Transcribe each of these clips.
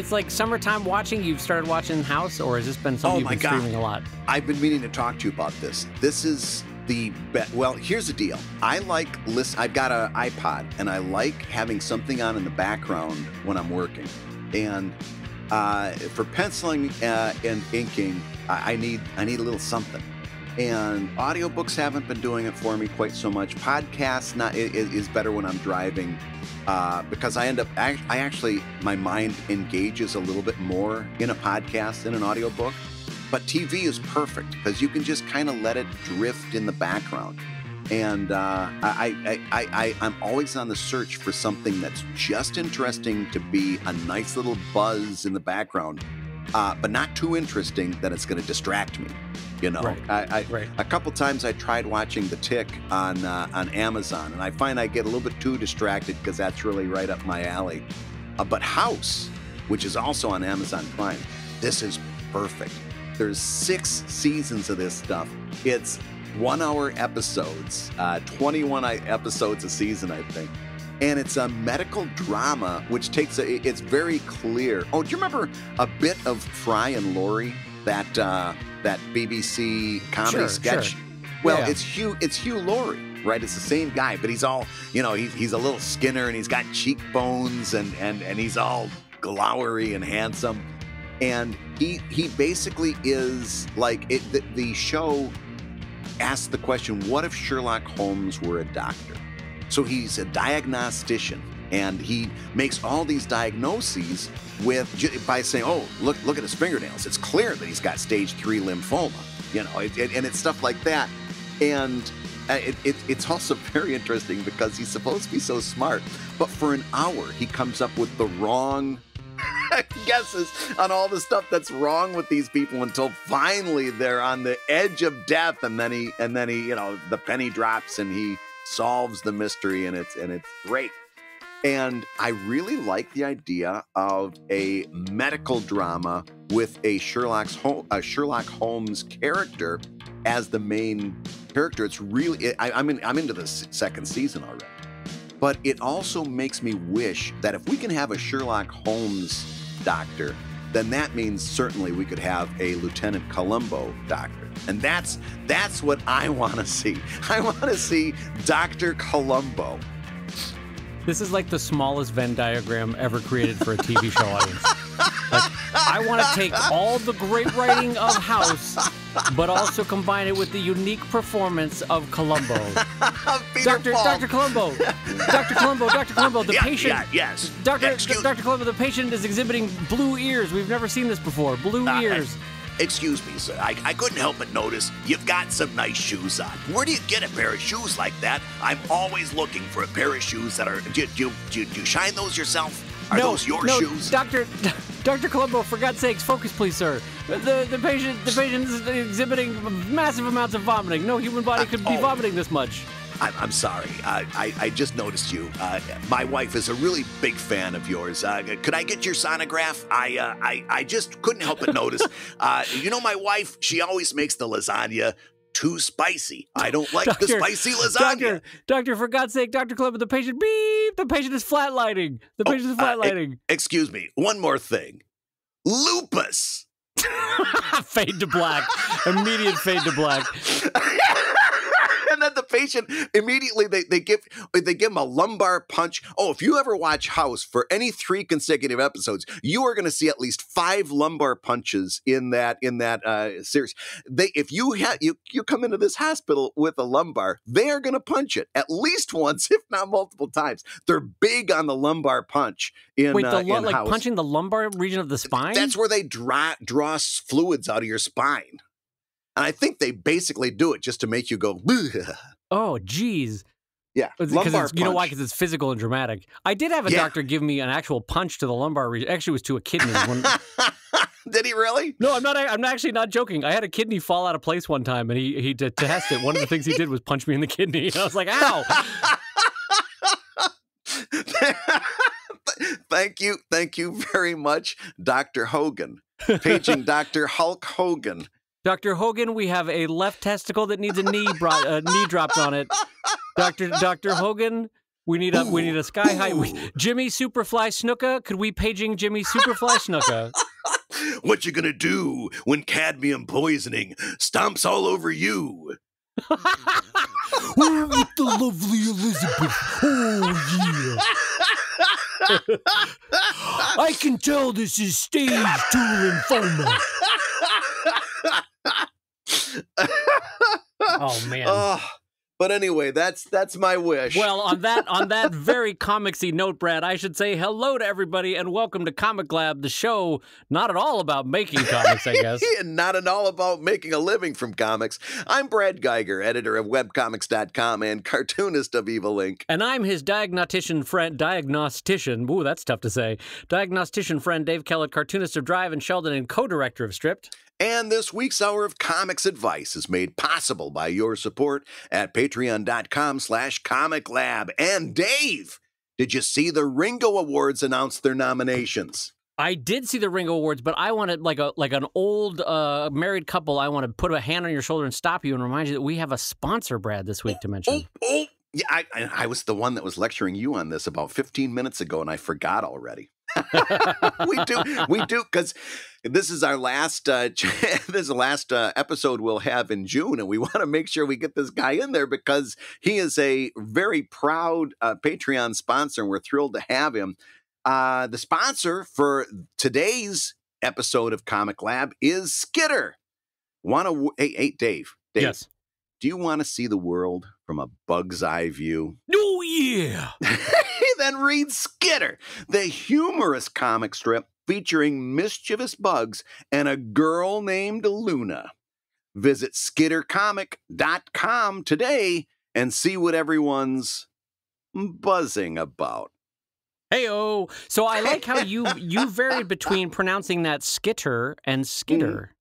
it's like summertime watching. You've started watching House, or has this been something Oh you've been God. streaming a lot? I've been meaning to talk to you about this. This is the best. Well, here's the deal. I like listen. I've got an iPod, and I like having something on in the background when I'm working. And uh, for penciling uh, and inking, I, I need I need a little something. And audiobooks haven't been doing it for me quite so much. Podcasts not i- i- is better when I'm driving uh, because I end up I, I actually my mind engages a little bit more in a podcast than an audiobook. But TV is perfect because you can just kind of let it drift in the background. And uh, I, I, I, I, I'm always on the search for something that's just interesting to be a nice little buzz in the background, uh, but not too interesting that it's going to distract me. You know, Right. I, I, Right. a couple times I tried watching The Tick on uh, on Amazon, and I find I get a little bit too distracted because that's really right up my alley. Uh, but House, which is also on Amazon Prime, this is perfect. There's six seasons of this stuff. It's one hour episodes, uh, 21 episodes a season, I think. And it's a medical drama, which takes a, it's very clear. Oh, do you remember a bit of Fry and Laurie, that uh, that BBC comedy Sure, sketch? sure. Well, Yeah. it's Hugh it's Hugh Laurie, right? It's the same guy, but he's all you know. He's he's a little skinner and he's got cheekbones and and and he's all glowery and handsome. And he he basically is like it. The, the show asks the question: What if Sherlock Holmes were a doctor? So he's a diagnostician, and he makes all these diagnoses with by saying, "Oh, look look at his fingernails. It's clear that he's got stage three lymphoma." You know, it, it- and it's stuff like that. And uh, it, it, it's also very interesting because he's supposed to be so smart, but for an hour he comes up with the wrong guesses on all the stuff that's wrong with these people until finally they're on the edge of death and then he and then he you know the penny drops and he solves the mystery and it's and it's great. And i really like the idea of a medical drama with a a sherlock holmes character as the main character. It's really I, i'm in i'm into the second season already. But it also makes me wish that if we can have a Sherlock Holmes doctor, then that means certainly we could have a Lieutenant Columbo doctor. And that's that's what I want to see. I want to see Dr. Columbo. This is like the smallest Venn diagram ever created for a TV show audience. Like, I want to take all the great writing of House, but also combine it with the unique performance of Columbo. Doctor Falk. Doctor Columbo, Doctor Columbo, Doctor Columbo, the Yeah, patient. yeah, yes. Doctor Excuse- Doctor Columbo, the patient is exhibiting blue ears. We've never seen this before. Blue Uh, ears. Excuse me, sir. I, I couldn't help but notice you've got some nice shoes on. Where do you get a pair of shoes like that? I'm always looking for a pair of shoes that are. Do, do, do, do you shine those yourself? Are no, those your no, shoes? Doctor Doctor Columbo, for God's sakes, focus, please, sir. The the patient the patient is exhibiting massive amounts of vomiting. No human body could be oh. vomiting this much. I'm, I'm sorry. I, I, I just noticed you. Uh, my wife is a really big fan of yours. Uh, could I get your sonograph? I, uh, I, I just couldn't help but notice. Uh, you know, my wife, she always makes the lasagna too spicy. I don't like the spicy lasagna. Doctor, doctor, for God's sake, Doctor Columbo, the patient beep. The patient is flatlining. The Oh, patient is uh, flatlining. Excuse me. One more thing. Lupus. fade to black. Immediate fade to black. then the patient immediately they, they give they give him a lumbar punch. Oh, if you ever watch House for any three consecutive episodes, you are going to see at least five lumbar punches in that in that uh, series. They if you ha- you you come into this hospital with a lumbar, they are going to punch it at least once, if not multiple times. They're big on the lumbar punch in Wait, the uh, in like House. punching the lumbar region of the spine. That's where they draw draw fluids out of your spine. And I think they basically do it just to make you go, "Bleh." oh, geez. yeah, lumbar you know why? Because it's physical and dramatic. I did have a Yeah. doctor give me an actual punch to the lumbar region. Actually, it was to a kidney. When, Did he really? no, I'm not. I'm actually not joking. I had a kidney fall out of place one time, and he he to test it. One of the things he did was punch me in the kidney. And I was like, "Ow!" thank you, thank you very much, Dr. Hogan. Paging Dr. Hulk Hogan. Doctor Hogan, we have a left testicle that needs a knee brought, uh, knee dropped on it. Doctor Doctor Hogan, We need a we need a sky high. We, Jimmy Superfly Snuka. Could we paging Jimmy Superfly Snuka? what you gonna do when cadmium poisoning stomps all over you? We're with the lovely Elizabeth. Oh yeah. I can tell this is stage two lymphoma. Oh man. Oh, but anyway, that's that's my wish. Well, on that on that very comicsy note, Brad, I should say hello to everybody and welcome to Comic Lab, the show not at all about making comics, I guess. and not at all about making a living from comics. I'm Brad Guigar, editor of webcomics.com and cartoonist of Evil Inc. And I'm his diagnostician friend diagnostician. Ooh, that's tough to say. Diagnostician friend Dave Kellett, cartoonist of Drive and Sheldon and co-director of Stripped. And this week's hour of comics advice is made possible by your support at patreon.com slash comic lab. And Dave, did you see the Ringo Awards announce their nominations? I did see the Ringo Awards, but I wanted like a like an old uh, married couple. I want to put a hand on your shoulder and stop you and remind you that we have a sponsor, Brad, this week to mention. Oh, oh. Yeah, I, I was the one that was lecturing you on this about 15 minutes ago, and I forgot already. We do, we do, because this is our last, uh, this is the last uh, episode we'll have in June, and we want to make sure we get this guy in there because he is a very proud uh, Patreon sponsor, and we're thrilled to have him. Uh, the sponsor for today's episode of Comic Lab is Skitter. Want to? Hey, hey, Dave. Dave. Yes. Do you want to see the world from a bug's eye view? Oh yeah. then read Skitter, the humorous comic strip featuring mischievous bugs and a girl named Luna. Visit skittercomic.com today and see what everyone's buzzing about. Heyo. So I like how you you varied between pronouncing that skitter and skitter.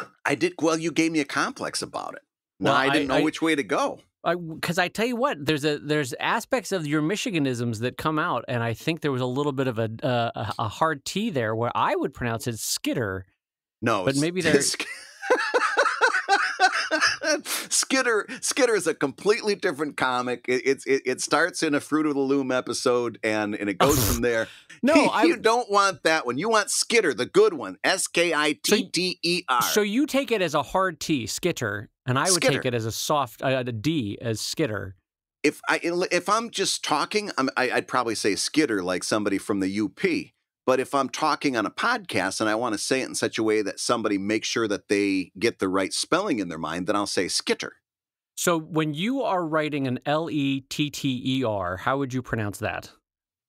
Mm. I did well, you gave me a complex about it. No, Well, I didn't I- know I- which way to go. Because I, tell you what, there's a there's aspects of your Michiganisms that come out, and I think there was a little bit of a uh, a, a hard T there where I would pronounce it skitter. No, But maybe they're- Skitter Skitter is a completely different comic. It, it's it, it starts in a Fruit of the Loom episode and and it goes from there. No, I you don't want that one. You want Skitter, the good one. S K I T T E R. So you take it as a hard T, skitter, and I would Skitter. take it as a soft uh, a D as skitter. if I if I'm just talking, I'm, I, I'd probably say Skitter like somebody from the UP. But if I'm talking on a podcast and I want to say it in such a way that somebody makes sure that they get the right spelling in their mind, then I'll say Skitter. So when you are writing an L E T T E R, how would you pronounce that?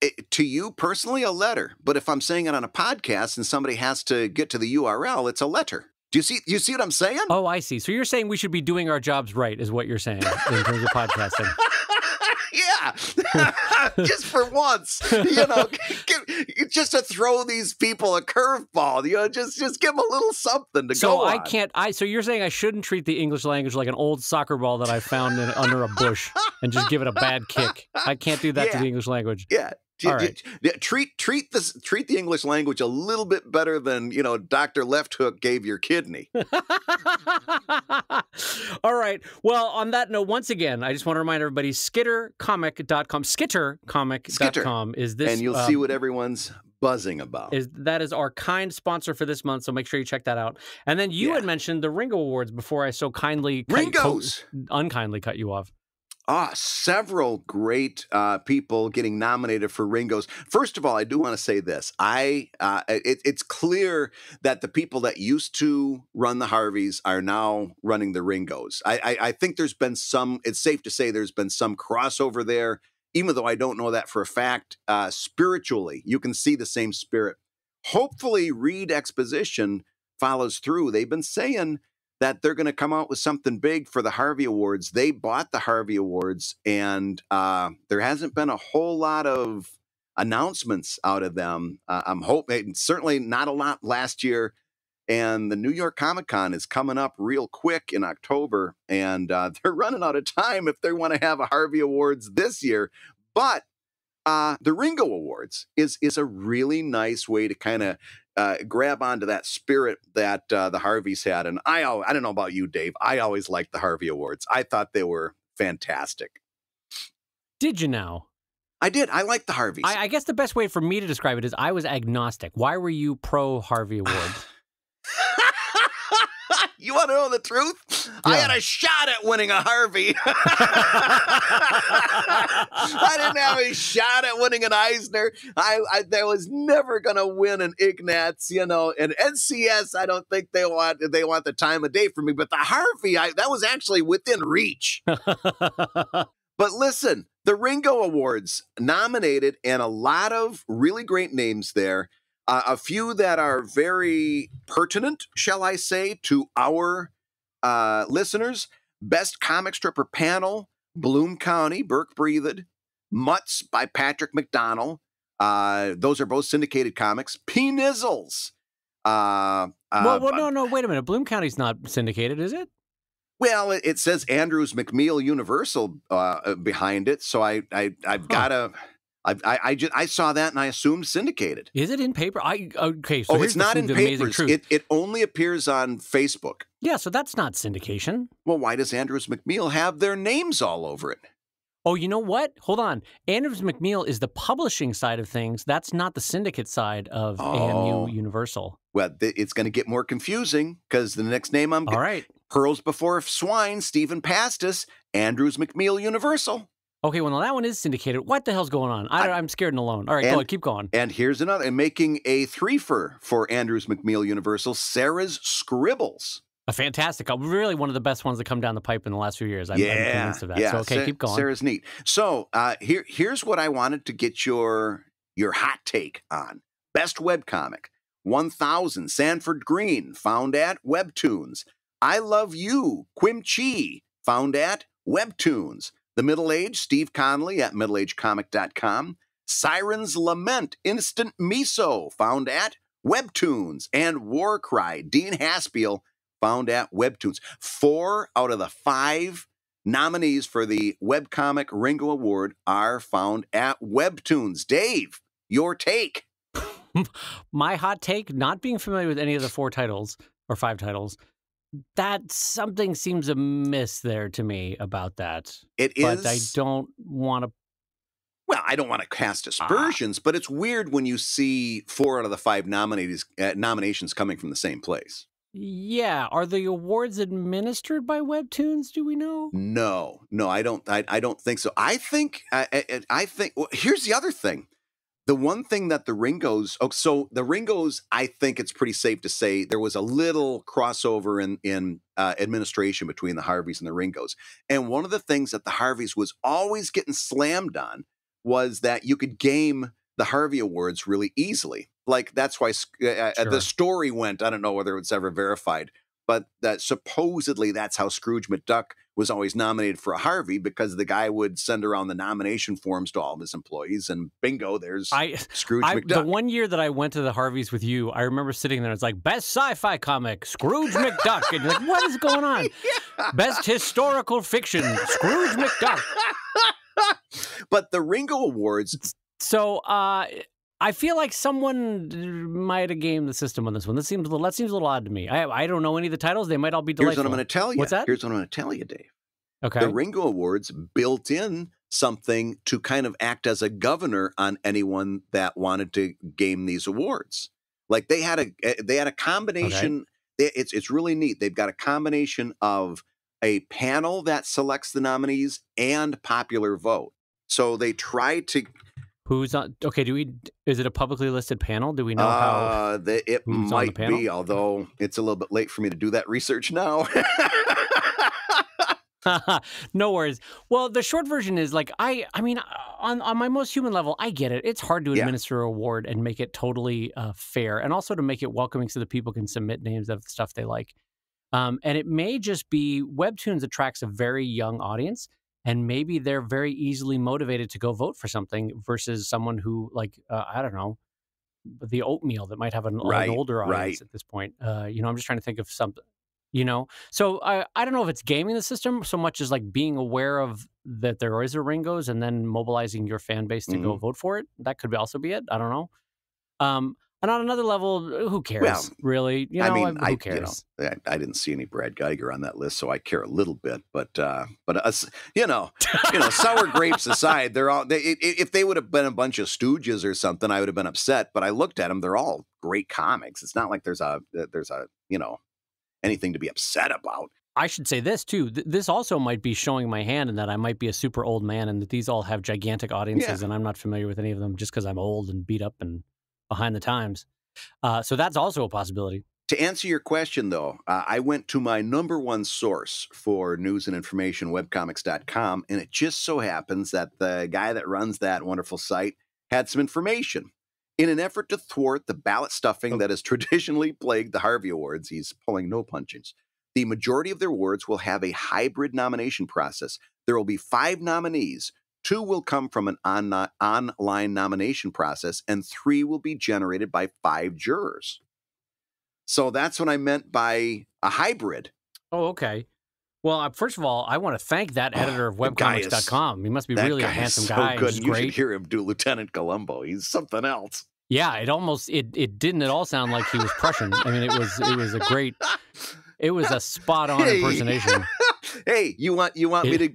it, to you personally a letter but if i'm saying it on a podcast and somebody has to get to the url it's a letter do you see do you see what i'm saying Oh, I see. So you're saying we should be doing our jobs right, is what you're saying in terms of podcasting. yeah just for once you know give, just to throw these people a curveball you know just just give them a little something to So go So I can't. I so you're saying I shouldn't treat the English language like an old soccer ball that I found in, under a bush and just give it a bad kick. I can't do that to the English language. yeah All j- right. yeah, treat treat this treat the English language a little bit better than you know Doctor Left Hook gave your kidney. All right. Well, on that note, once again, I just want to remind everybody skittercomic.com, skittercomic.com is this. and you'll um, see what everyone's buzzing about. is that is our kind sponsor for this month, so make sure you check that out. And then you Yeah. had mentioned the Ringo Awards before I so kindly cut- Ringos. unkindly cut you off. Ah, several great uh, people getting nominated for Ringos. First of all, I do want to say this: I uh, it, it's clear that the people that used to run the Harveys are now running the Ringos. I, I, I think there's been some. It's safe to say there's been some crossover there, even though I don't know that for a fact. Uh, spiritually, you can see the same spirit. Hopefully, Reed Exposition follows through. They've been saying that they're going to come out with something big for the Harvey Awards. They bought the Harvey Awards, and uh, there hasn't been a whole lot of announcements out of them. Uh, I'm hoping, certainly not a lot last year. And the New York Comic Con is coming up real quick in October, and uh, they're running out of time if they want to have a Harvey Awards this year. But uh, the Ringo Awards is is a really nice way to kind of uh, grab onto that spirit that uh, the Harveys had. And I, I don't know about you, Dave. I always liked the Harvey Awards. I thought they were fantastic. Did you now? I did. I like the Harveys. I, I guess the best way for me to describe it is I was agnostic. Why were you pro Harvey Awards? you want to know the truth? I had a shot at winning a Harvey. I didn't have a shot at winning an Eisner. I, I there was never going to win an Ignatz, you know. And NCS, I don't think they want they want the time of day for me. But the Harvey, I, that was actually within reach. but listen, the Ringo Awards nominated, and a lot of really great names there. Uh, a few that are very pertinent, shall I say, to our uh, listeners. Best comic stripper panel, Bloom County, Berke Breathed, Mutts by Patrick McDonnell. Uh, those are both syndicated comics. P. Nizzles. Uh, well, well, no, no, wait a minute. Bloom County's not syndicated, is it? Well, it, it says Andrews McMeel Universal uh, behind it, so I, I I've huh. got to I, I, I, just, I saw that and I assumed syndicated. Is it in paper? I okay. So oh, it's not in papers. It, it only appears on Facebook. Yeah, so that's not syndication. Well, why does Andrews McMeel have their names all over it? Oh, you know what? Hold on. Andrews McMeel is the publishing side of things. That's not the syndicate side of oh. AMU Universal. Well, it's going to get more confusing because the next name I'm all right. Pearls Before Swine, Stephan Pastis, Andrews McMeel Universal. Okay, well, that one is syndicated. What the hell's going on? I, am scared and alone. All right, and, go ahead, keep going. And here's another, and making a threefer for Andrews McMeel Universal, Sarah's Scribbles. A fantastic, really one of the best ones that come down the pipe in the last few years. I'm, yeah, I'm convinced of that. Yeah, so, okay, Sa- keep going. Sarah's neat. So uh, here, here's what I wanted to get your your hot take on. Best web comic, 1000, Sanford Greene, found at Webtoons. I Love You, Quimchee, found at Webtoons. The Middle Age, Steve Conley at middleagecomic.com. Siren's Lament, Instant Miso, found at Webtoons. And War Cry, Dean Haspiel, found at Webtoons. Four out of the five nominees for the Webcomic Ringo Award are found at Webtoons. Dave, your take. My hot take, not being familiar with any of the four titles or five titles, that something seems amiss there to me about that. It is, but I don't want to. Well, I don't want to cast ah. aspersions, ah. but it's weird when you see four out of the five nominations uh, nominations coming from the same place. Yeah, are the awards administered by Webtoons? Do we know? No, no, I don't. I, I don't think so. I think. I, I, I think. Well, here's the other thing the one thing that the Ringos, oh, so the Ringos, I think it's pretty safe to say there was a little crossover in in uh, administration between the Harveys and the Ringos. And one of the things that the Harveys was always getting slammed on was that you could game the Harvey Awards really easily. Like that's why uh, uh, sure. the story went. I don't know whether it's ever verified, but that supposedly that's how Scrooge McDuck was always nominated for a Harvey because the guy would send around the nomination forms to all of his employees, and bingo, there's I, Scrooge I, McDuck. The one year that I went to the Harveys with you, I remember sitting there. and It's like best sci-fi comic, Scrooge McDuck, and you're like, what is going on? yeah. Best historical fiction, Scrooge McDuck. but the Ringo Awards. So, uh, I feel like someone might have gamed the system on this one. This seems a little, that seems a little odd to me. I I don't know any of the titles. They might all be delightful. Here's what I'm going to tell you. What's that? Here's what I'm going to tell you, Dave. Okay. The Ringo Awards built in something to kind of act as a governor on anyone that wanted to game these awards. Like they had a eh, they had a combination. Okay. It's it's really neat. They've got a combination of a panel that selects the nominees and popular vote. So they tried to Who's on? Okay, do we? Is it a publicly listed panel? Do we know how? Uh, the, it might be, although it's a little bit late for me to do that research now. no worries. Well, the short version is like I. I mean, uh, on on my most human level, I get it. It's hard to administer yeah. a award and make it totally uh, fair, and also to make it welcoming so that people can submit names of stuff they like. Um, and it may just be Webtoons attracts a very young audience and maybe they're very easily motivated to go vote for something versus someone who like uh, i don't know the oatmeal that might have an, right, an older audience right. at this point uh, you know i'm just trying to think of something you know so I, I don't know if it's gaming the system so much as like being aware of that there is a ringos and then mobilizing your fan base to mm-hmm. go vote for it that could also be it i don't know um, And on another level, who cares? Well, really? You know, I mean, who I, cares? You know, I, I didn't see any Brad Guigar on that list, so I care a little bit. But, uh, but us, you know, you know, sour grapes aside, they're all. They, if they would have been a bunch of stooges or something, I would have been upset. But I looked at them; they're all great comics. It's not like there's a there's a you know anything to be upset about. I should say this too. Th- this also might be showing my hand in that I might be a super old man, and that these all have gigantic audiences, and I'm not familiar with any of them just because I'm old and beat up and behind the times. Uh, so that's also a possibility. To answer your question, though, uh, I went to my number one source for news and information, webcomics.com, and it just so happens that the guy that runs that wonderful site had some information. In an effort to thwart the ballot stuffing Oh. that has traditionally plagued the Harvey Awards, he's pulling no punches. The majority of their awards will have a hybrid nomination process. There will be five nominees. Two will come from an on- online nomination process, and three will be generated by five jurors. So that's what I meant by a hybrid. Oh, okay. Well, uh, first of all, I want to thank that Oh, editor of the guy is- webcomics.com. He must be really a handsome so guy. good. He's You should hear him do Lieutenant Columbo. He's something else. Yeah, it almost it it didn't at all sound like he was Prussian. I mean, it was it was a great, it was a spot on impersonation. hey, you want you want me to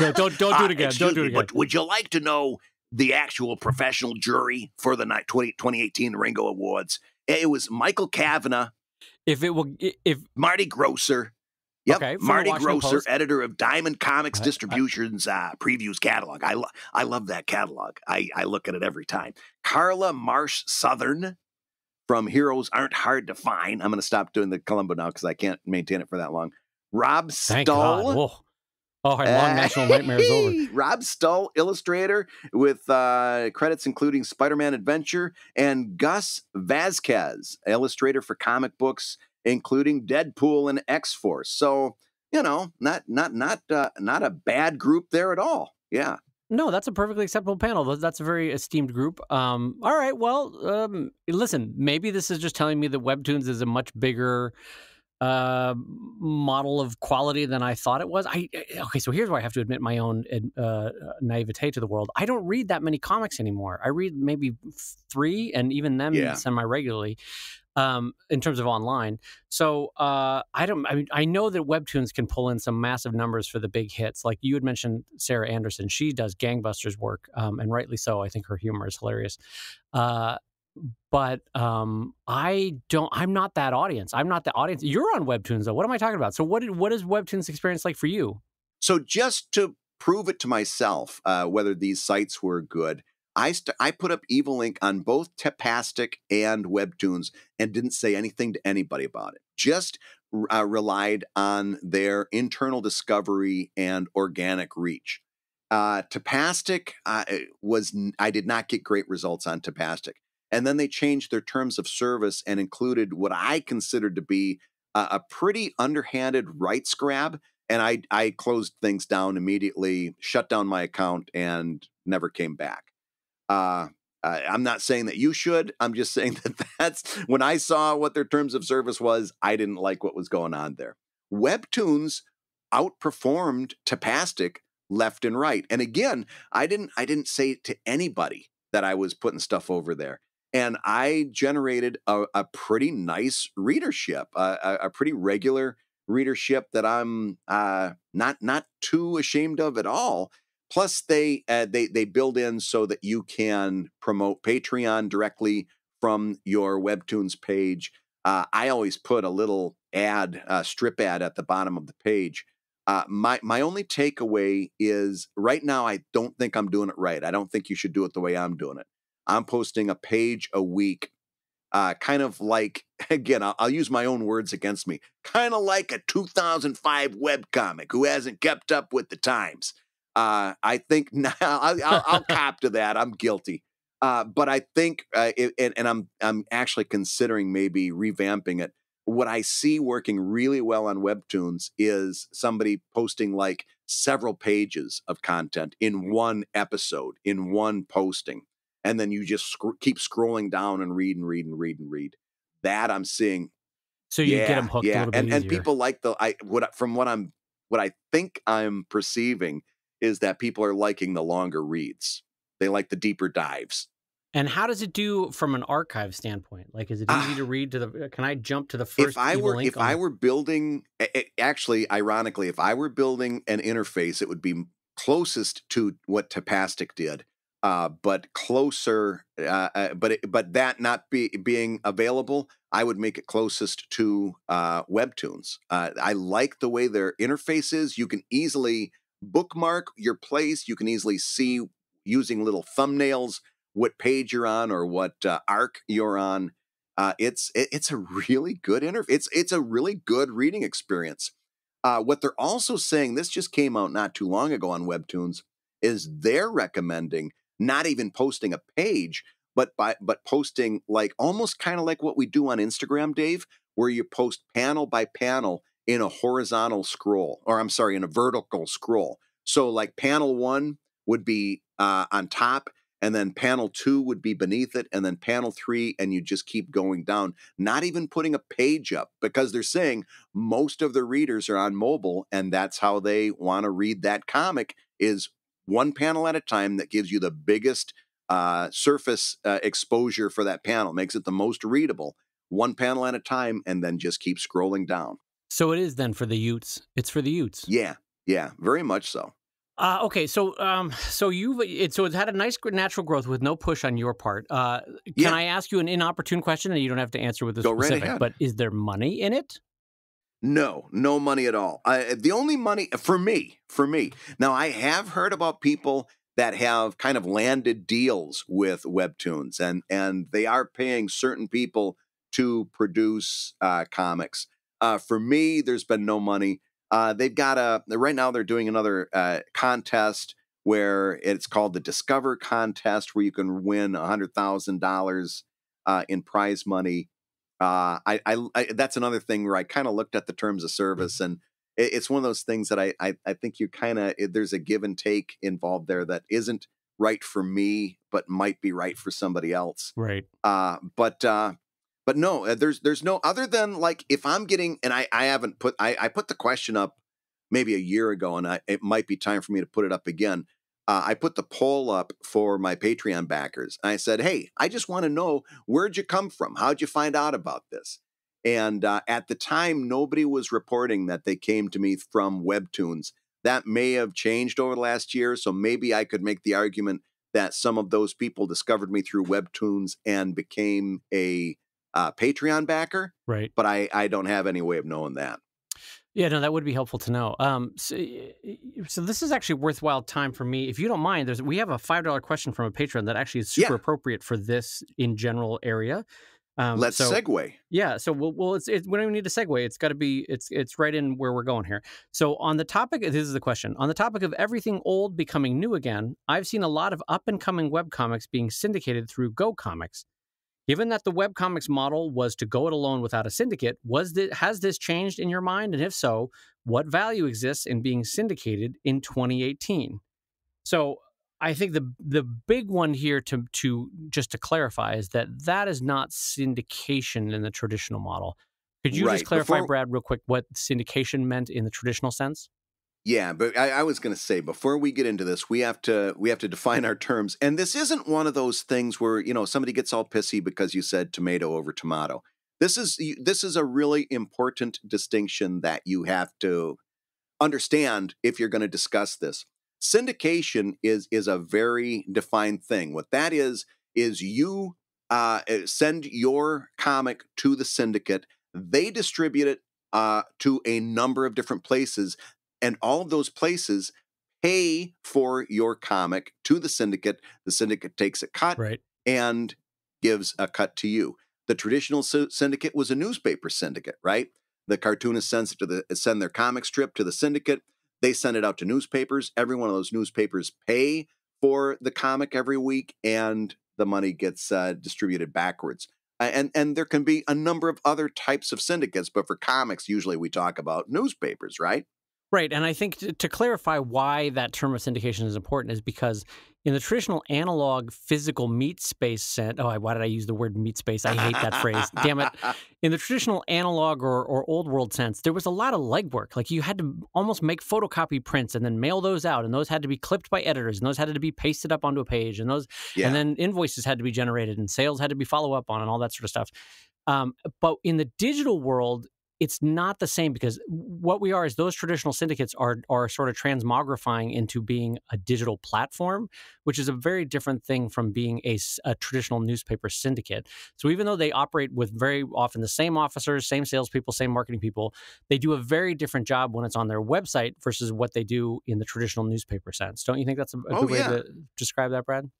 Yeah, don't don't do Uh, it again. excuse Don't do it again. Would, would you like to know the actual professional jury for the night 20, 2018 Ringo Awards? It was Michael Kavanagh, If it will, if Marty Grosser. Yep, Okay, Marty Grosser, Post. editor of Diamond Comics I- I- Distribution's uh, previews catalog. I, lo- I love that catalog. I, I look at it every time. Carla Marsh Southern from Heroes Aren't Hard to Find. I'm going to stop doing the Columbo now because I can't maintain it for that long. Rob thank. Oh, our long national nightmare is over. Rob Stull, illustrator, with uh, credits including Spider Man Adventure, and Gus Vasquez, illustrator for comic books, including Deadpool and X Force. So, you know, not not not uh, not a bad group there at all. Yeah. No, that's a perfectly acceptable panel. That's a very esteemed group. Um, all right. Well, um, listen, maybe this is just telling me that Webtoons is a much bigger uh, model of quality than I thought it was. I okay. So here's where I have to admit my own uh, naivete to the world. I don't read that many comics anymore. I read maybe three, and even them Yeah. semi regularly. Um, in terms of online, so uh, I don't. I mean, I know that Webtoons can pull in some massive numbers for the big hits. Like you had mentioned, Sarah Anderson. She does gangbusters work, um, and rightly so. I think her humor is hilarious. Uh, but um, I don't. I'm not that audience. I'm not the audience. You're on Webtoons though. What am I talking about? So what? Did, what is Webtoons experience like for you? So just to prove it to myself, uh, whether these sites were good, I st- I put up Evil Inc on both Tapastic and Webtoons and didn't say anything to anybody about it. Just uh, relied on their internal discovery and organic reach. Uh, Tapastic uh, was I did not get great results on Tapastic, and then they changed their terms of service and included what I considered to be a, a pretty underhanded rights grab and I I closed things down immediately, shut down my account, and never came back. Uh, I'm not saying that you should. I'm just saying that that's when I saw what their terms of service was. I didn't like what was going on there. Webtoons outperformed Tapastic left and right, and again, I didn't I didn't say to anybody that I was putting stuff over there. And I generated a, a pretty nice readership, a, a, pretty regular readership that I'm uh, not not too ashamed of at all. Plus, they uh, they they build in so that you can promote Patreon directly from your Webtoons page. Uh, I always put a little ad, uh, strip ad at the bottom of the page. Uh, my my only takeaway is right now I don't think I'm doing it right. I don't think you should do it the way I'm doing it. I'm posting a page a week uh, kind of like again I'll, I'll, use my own words against me kind of like a 2005 webcomic who hasn't kept up with the times. Uh, i think now I'll, I'll, I'll cop to that i'm guilty. Uh, but i think uh, it, and, and i'm i'm actually considering maybe revamping it. What i see working really well on webtoons is somebody posting like several pages of content in one episode in one posting and then you just sc- keep scrolling down and read and read and read and read. That I'm seeing. So you yeah, get them hooked yeah. a little bit and, easier. and people like the I what from what I'm what I think I'm perceiving is that people are liking the longer reads. They like the deeper dives. And how does it do from an archive standpoint? Like, is it easy Ah. to read to the? Can I jump to the first? if I were if on I were building a- actually ironically if I were building an interface it would be closest to what Tapastic did uh, but closer uh, uh, but it, but that not be being available I would make it closest to uh, webtoons uh, I like the way their interface is you can easily bookmark your place you can easily see using little thumbnails what page you're on or what uh, arc you're on it's it, it's a really good interface. It's it's a really good reading experience. What they're also saying, this just came out not too long ago on Webtoons, is they're recommending not even posting a page, but by but posting like almost kind of like what we do on Instagram, Dave, where you post panel by panel in a horizontal scroll, or I'm sorry, in a vertical scroll. So like panel one would be uh, on top, and then panel two would be beneath it, and then panel three, and you just keep going down, not even putting a page up because they're saying most of the readers are on mobile, and that's how they want to read that comic is one panel at a time that gives you the biggest uh, surface uh, exposure for that panel, makes it the most readable, one panel at a time, and then just keep scrolling down. So it is then for the Utes. It's for the Utes. Yeah, yeah, very much so. Uh, okay, so um, so you've it, so it's had a nice natural growth with no push on your part. Uh, can Yeah. I ask you an inopportune question, and you don't have to answer with the Go right specific? ahead. But is there money in it? No, no money at all. I, the only money for me, for me. Now, I have heard about people that have kind of landed deals with webtoons, and and they are paying certain people to produce uh, comics. Uh, for me, there's been no money. Uh, they've got a right now. They're doing another uh, contest where it's called the Discover Contest, where you can win a hundred thousand dollars uh, in prize money uh, I, I, I that's another thing where I kind of looked at the terms of service, and it, it's one of those things that I, I, I think you kind of there's a give and take involved there that isn't right for me, but might be right for somebody else. Right. Uh, but uh, but no, uh, there's there's no other than like if I'm getting and I I haven't put I I put the question up maybe a year ago, and I, it might be time for me to put it up again. Uh, I put the poll up for my Patreon backers. I said, "Hey, I just want to know where'd you come from? How'd you find out about this?" And uh, at the time, nobody was reporting that they came to me from Webtoons. That may have changed over the last year, so maybe I could make the argument that some of those people discovered me through Webtoons and became a uh, Patreon backer. Right. But I, I don't have any way of knowing that. Yeah, no, that would be helpful to know. Um, so, so this is actually worthwhile time for me. If you don't mind, there's we have a five dollar question from a patron that actually is super Yeah. appropriate for this in general area. Um, Let's so, segue. Yeah, so well, well it's it, we don't even need a segue. It's got to be it's it's right in where we're going here. So on the topic, this is the question on the topic of everything old becoming new again. I've seen a lot of up and coming webcomics being syndicated through Go Comics. Given that the webcomics model was to go it alone without a syndicate, was this, has this changed in your mind? And if so, what value exists in being syndicated in 2018? So I think the the big one here to to just to clarify is that that is not syndication in the traditional model. Could you Right, just clarify, before- Brad, real quick, what syndication meant in the traditional sense? Yeah, but I, I was going to say before we get into this, we have to we have to define our terms. And this isn't one of those things where you know somebody gets all pissy because you said tomato over tomato. This is this is a really important distinction that you have to understand if you're going to discuss this. Syndication is is a very defined thing. What that is is you uh, uh, send your comic to the syndicate. They distribute it uh, to a number of different places, and all of those places pay for your comic to the syndicate. The syndicate takes a cut Right. and gives a cut to you. The traditional syndicate was a newspaper syndicate, right? The cartoonist sends it to the send their comic strip to the syndicate. They send it out to newspapers. Every one of those newspapers pay for the comic every week, and the money gets uh, distributed backwards. And and there can be a number of other types of syndicates, but for comics, usually we talk about newspapers, right? Right. And I think to, to, clarify why that term of syndication is important is because in the traditional analog physical meat space sense, oh, why did I use the word meat space? I hate that phrase. Damn it. In the traditional analog or, or old world sense, there was a lot of legwork. Like you had to almost make photocopy prints and then mail those out. And those had to be clipped by editors and those had to be pasted up onto a page. And those, yeah. and then invoices had to be generated and sales had to be follow up on and all that sort of stuff. Um, but in the digital world, it's not the same because what we are is those traditional syndicates are are sort of transmogrifying into being a digital platform, which is a very different thing from being a, a, traditional newspaper syndicate. So even though they operate with very often the same officers, same salespeople, same marketing people, they do a very different job when it's on their website versus what they do in the traditional newspaper sense. Don't you think that's a, a oh, good yeah. way to describe that, Brad?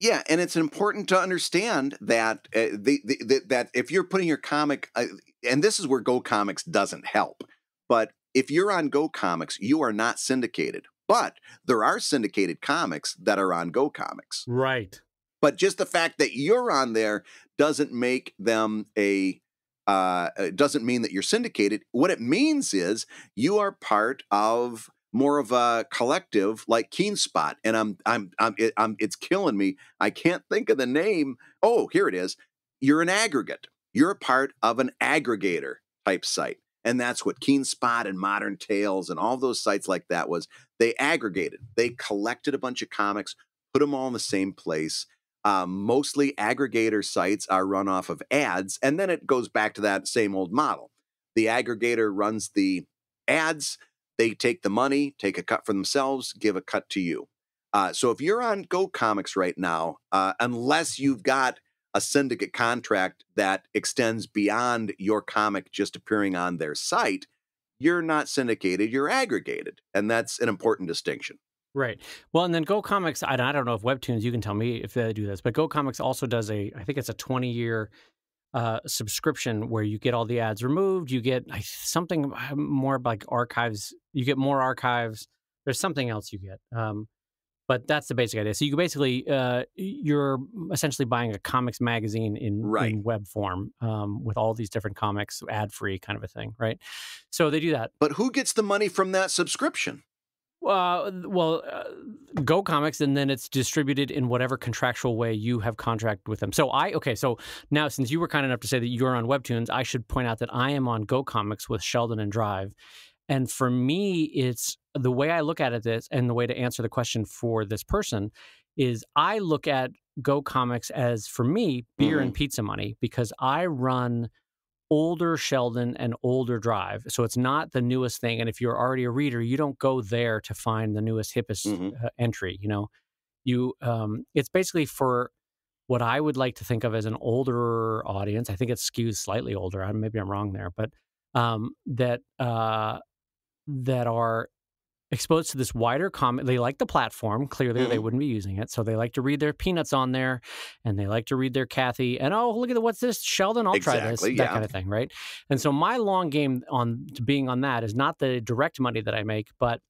Yeah, and it's important to understand that uh, the, the, the, that if you're putting your comic, uh, and this is where Go Comics doesn't help, but if you're on Go Comics, you are not syndicated. But there are syndicated comics that are on Go Comics. Right. But just the fact that you're on there doesn't make them a uh, doesn't mean that you're syndicated. What it means is you are part of more of a collective like Keenspot, and I'm I'm I'm, it, I'm it's killing me. I can't think of the name. Oh, here it is. You're an aggregate. You're a part of an aggregator type site, and that's what Keenspot and Modern Tales and all those sites like that was. They aggregated. They collected a bunch of comics, put them all in the same place. Um, mostly aggregator sites are run off of ads, and then it goes back to that same old model. The aggregator runs the ads they take the money, take a cut for themselves, give a cut to you. Uh, so if you're on Go Comics right now, uh, unless you've got a syndicate contract that extends beyond your comic just appearing on their site, you're not syndicated, you're aggregated. And that's an important distinction. Right. Well, and then Go Comics, I, don't know if Webtoons, you can tell me if they do this, but Go Comics also does a, I think it's a 20 year uh, subscription where you get all the ads removed. You get something uh, more like archives. You get more archives. There's something else you get. Um, but that's the basic idea. So you basically uh, you're essentially buying a comics magazine in, right. in web form um, with all these different comics, ad free kind of a thing, right? So they do that. But who gets the money from that subscription? Uh, well, uh, Go Comics, and then it's distributed in whatever contractual way you have contract with them. So I okay. So now, since you were kind enough to say that you're on Webtoons, I should point out that I am on Go Comics with Sheldon and Drive. And for me, it's the way I look at it. This and the way to answer the question for this person is I look at Go Comics as for me beer mm-hmm. and pizza money because I run older Sheldon and older Drive. So it's not the newest thing. And if you're already a reader, you don't go there to find the newest, hippest mm-hmm. uh, entry. You know, you um, it's basically for what I would like to think of as an older audience. I think it skews slightly older. I, maybe I'm wrong there, but um, that uh, that are exposed to this wider comment. They like the platform. Clearly, mm-hmm. they wouldn't be using it, so they like to read their peanuts on there, and they like to read their Cathy. And oh, look at the, what's this, Sheldon? I'll exactly, try this. That kind of thing, right? And so my long game on being on that is not the direct money that I make, but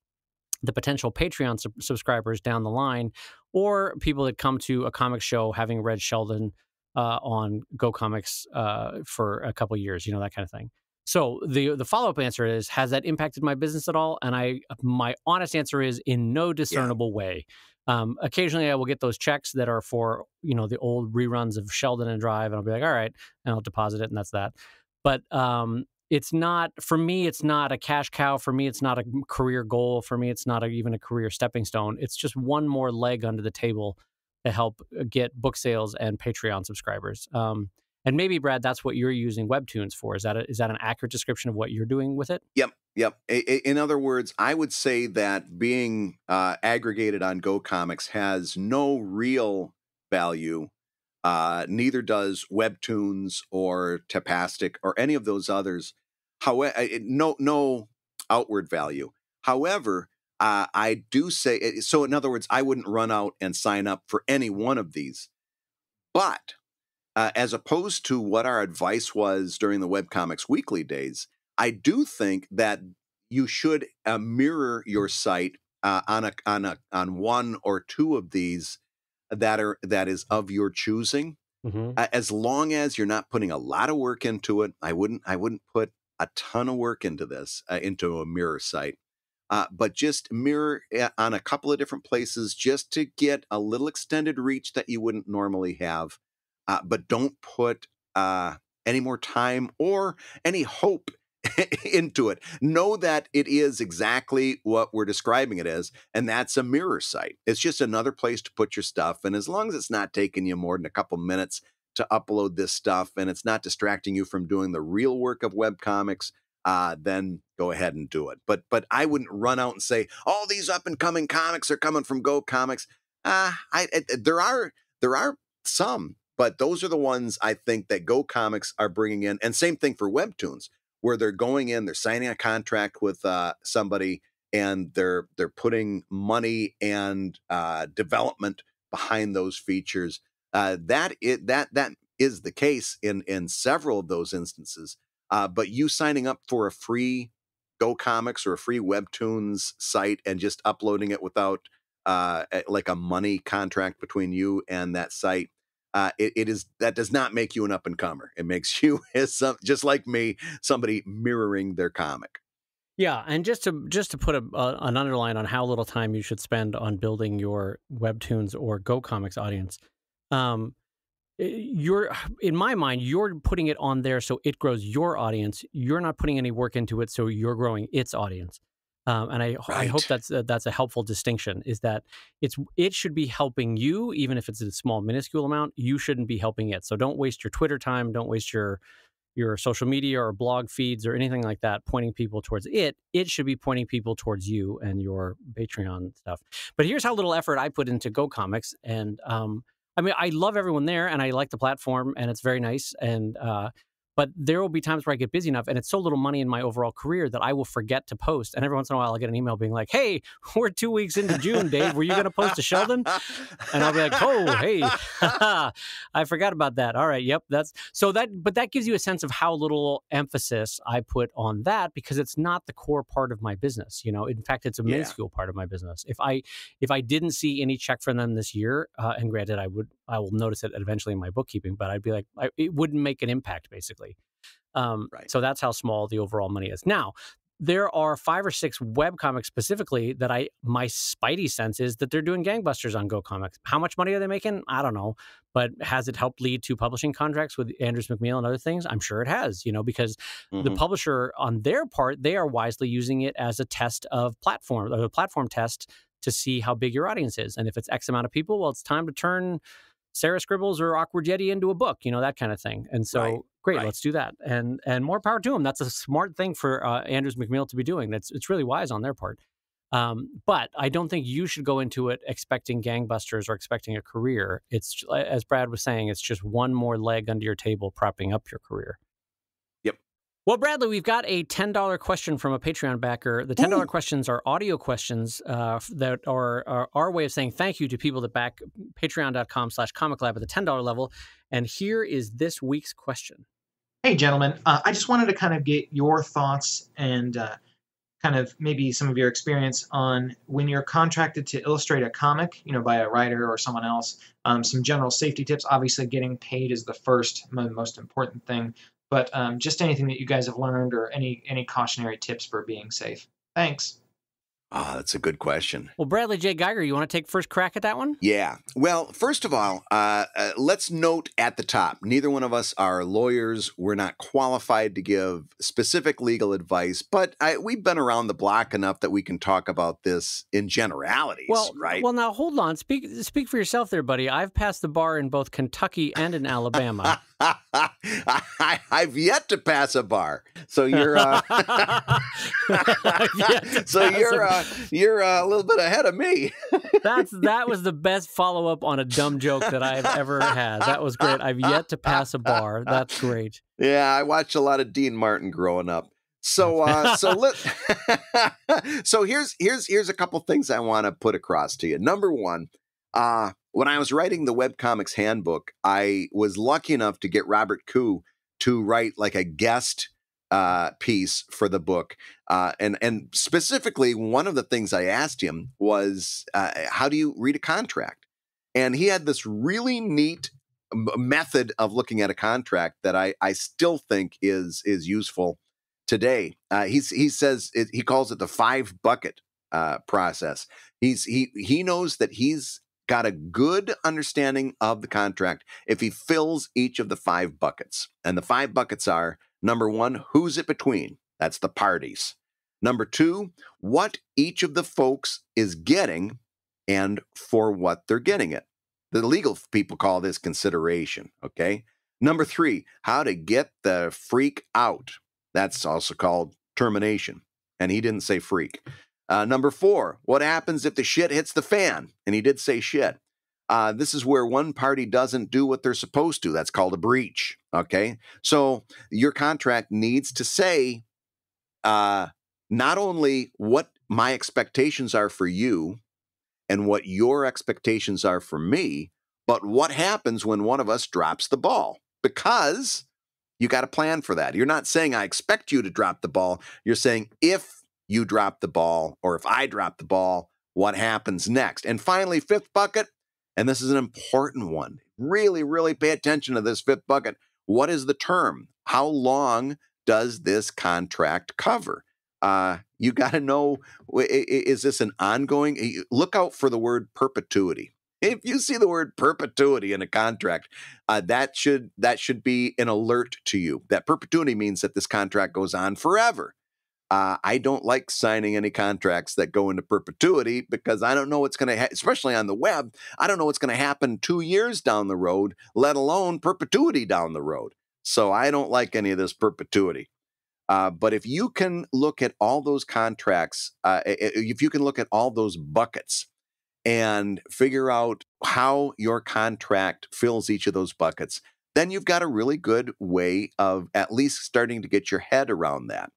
the potential Patreon sub- subscribers down the line, or people that come to a comic show having read Sheldon uh, on Go Comics uh, for a couple years, you know that kind of thing. So the the follow up answer is has that impacted my business at all? And I my honest answer is in no discernible yeah. way. Um, occasionally I will get those checks that are for you know the old reruns of Sheldon and Drive, and I'll be like, all right, and I'll deposit it, and that's that. But um, it's not for me. It's not a cash cow. For me, it's not a career goal. For me, it's not a, even a career stepping stone. It's just one more leg under the table to help uh, get book sales and Patreon subscribers. Um, and maybe Brad, that's what you're using Webtoons for. Is that a, is that an accurate description of what you're doing with it? Yep, yep. In other words, I would say that being uh, aggregated on Go Comics has no real value. Uh, neither does Webtoons or Tapastic or any of those others. However, no no outward value. However, uh, I do say so. In other words, I wouldn't run out and sign up for any one of these, but uh, as opposed to what our advice was during the webcomics weekly days i do think that you should uh, mirror your site uh, on a on a on one or two of these that are that is of your choosing mm-hmm. as long as you're not putting a lot of work into it i wouldn't i wouldn't put a ton of work into this uh, into a mirror site uh, but just mirror eh, on a couple of different places just to get a little extended reach that you wouldn't normally have. Uh, but don't put uh, any more time or any hope into it. Know that it is exactly what we're describing it as, and that's a mirror site. It's just another place to put your stuff. And as long as it's not taking you more than a couple minutes to upload this stuff and it's not distracting you from doing the real work of web comics, uh, then go ahead and do it. But but I wouldn't run out and say all these up and coming comics are coming from Go Comics. Uh, I, I there are there are some, but those are the ones I think that Go Comics are bringing in. And same thing for Webtoons where they're going in, they're signing a contract with uh, somebody, and they're they're putting money and uh, development behind those features. Uh, that it that that is the case in in several of those instances. Uh, but you signing up for a free Go Comics or a free Webtoons site and just uploading it without uh, like a money contract between you and that site uh, it, it is that does not make you an up and comer. It makes you as just like me, somebody mirroring their comic. Yeah, and just to just to put a, a, an underline on how little time you should spend on building your webtoons or Go Comics audience, um, you're in my mind you're putting it on there so it grows your audience. You're not putting any work into it, so you're growing its audience. Um, and I, right. I hope that's uh, that's a helpful distinction. Is that it's it should be helping you, even if it's a small, minuscule amount. You shouldn't be helping it. So don't waste your Twitter time. Don't waste your your social media or blog feeds or anything like that pointing people towards it. It should be pointing people towards you and your Patreon stuff. But here's how little effort I put into Go Comics, and um, I mean, I love everyone there, and I like the platform, and it's very nice, and uh, but there will be times where I get busy enough and it's so little money in my overall career that I will forget to post. And every once in a while, I'll get an email being like, hey, we're two weeks into June, Dave. Were you going to post to Sheldon? And I'll be like, oh, hey, I forgot about that. All right. Yep. That's so that, but that gives you a sense of how little emphasis I put on that because it's not the core part of my business. You know, in fact, it's a minuscule yeah. part of my business. If I, if I didn't see any check from them this year, uh, and granted, I would, I will notice it eventually in my bookkeeping, but I'd be like, I, it wouldn't make an impact basically. Um, right. So that's how small the overall money is. Now, there are five or six web comics specifically that I my spidey sense is that they're doing gangbusters on Go Comics. How much money are they making? I don't know, but has it helped lead to publishing contracts with Andrews McMeel and other things? I'm sure it has. You know, because mm-hmm. the publisher on their part they are wisely using it as a test of platform, or a platform test to see how big your audience is, and if it's X amount of people, well, it's time to turn Sarah Scribbles or Awkward Yeti into a book, you know, that kind of thing. And so, right, great, right. let's do that. And and more power to them. That's a smart thing for uh, Andrews McMeel to be doing. That's it's really wise on their part. Um, but I don't think you should go into it expecting gangbusters or expecting a career. It's as Brad was saying, it's just one more leg under your table propping up your career. Well, Bradley, we've got a $10 question from a Patreon backer. The $10 Ooh. questions are audio questions uh, that are, are, our way of saying thank you to people that back patreon.com slash comic lab at the $10 level. And here is this week's question. Hey, gentlemen. Uh, I just wanted to kind of get your thoughts and uh, kind of maybe some of your experience on when you're contracted to illustrate a comic, you know, by a writer or someone else. Um, some general safety tips. Obviously, getting paid is the first, most important thing but um, just anything that you guys have learned or any any cautionary tips for being safe. Thanks. Ah, oh, that's a good question. Well, Bradley J. Guigar, you want to take first crack at that one? Yeah. Well, first of all, uh, uh, let's note at the top neither one of us are lawyers. We're not qualified to give specific legal advice, but I, we've been around the block enough that we can talk about this in generalities, well, right? Well, now hold on. Speak speak for yourself there, buddy. I've passed the bar in both Kentucky and in Alabama. I, have yet to pass a bar, so you're uh, so you're uh, you're uh, a little bit ahead of me. That's that was the best follow up on a dumb joke that I've ever had. That was great. I've yet to pass a bar. That's great. Yeah, I watched a lot of Dean Martin growing up. So uh, so let so here's here's here's a couple things I want to put across to you. Number one, uh, when I was writing the webcomics handbook, I was lucky enough to get Robert Koo to write like a guest uh, piece for the book, uh, and and specifically one of the things I asked him was, uh, "How do you read a contract?" And he had this really neat method of looking at a contract that I I still think is is useful today. Uh, he says it, he calls it the five bucket uh, process. He's he he knows that he's got a good understanding of the contract if he fills each of the five buckets. And the five buckets are number one, who's it between? That's the parties. Number two, what each of the folks is getting and for what they're getting it. The legal people call this consideration. Okay. Number three, how to get the freak out. That's also called termination. And he didn't say freak. Uh, number four, what happens if the shit hits the fan? And he did say shit. Uh, this is where one party doesn't do what they're supposed to. That's called a breach. Okay. So your contract needs to say uh, not only what my expectations are for you and what your expectations are for me, but what happens when one of us drops the ball? Because you got to plan for that. You're not saying, I expect you to drop the ball. You're saying, if you drop the ball or if I drop the ball, what happens next? And finally, fifth bucket, and this is an important one. Really, really pay attention to this fifth bucket. What is the term? How long does this contract cover? Uh, you got to know is this an ongoing? Look out for the word perpetuity. If you see the word perpetuity in a contract, uh, that should that should be an alert to you. That perpetuity means that this contract goes on forever. Uh, I don't like signing any contracts that go into perpetuity because I don't know what's going to, ha- especially on the web, I don't know what's going to happen two years down the road, let alone perpetuity down the road. So I don't like any of this perpetuity. Uh, but if you can look at all those contracts, uh, if you can look at all those buckets and figure out how your contract fills each of those buckets, then you've got a really good way of at least starting to get your head around that.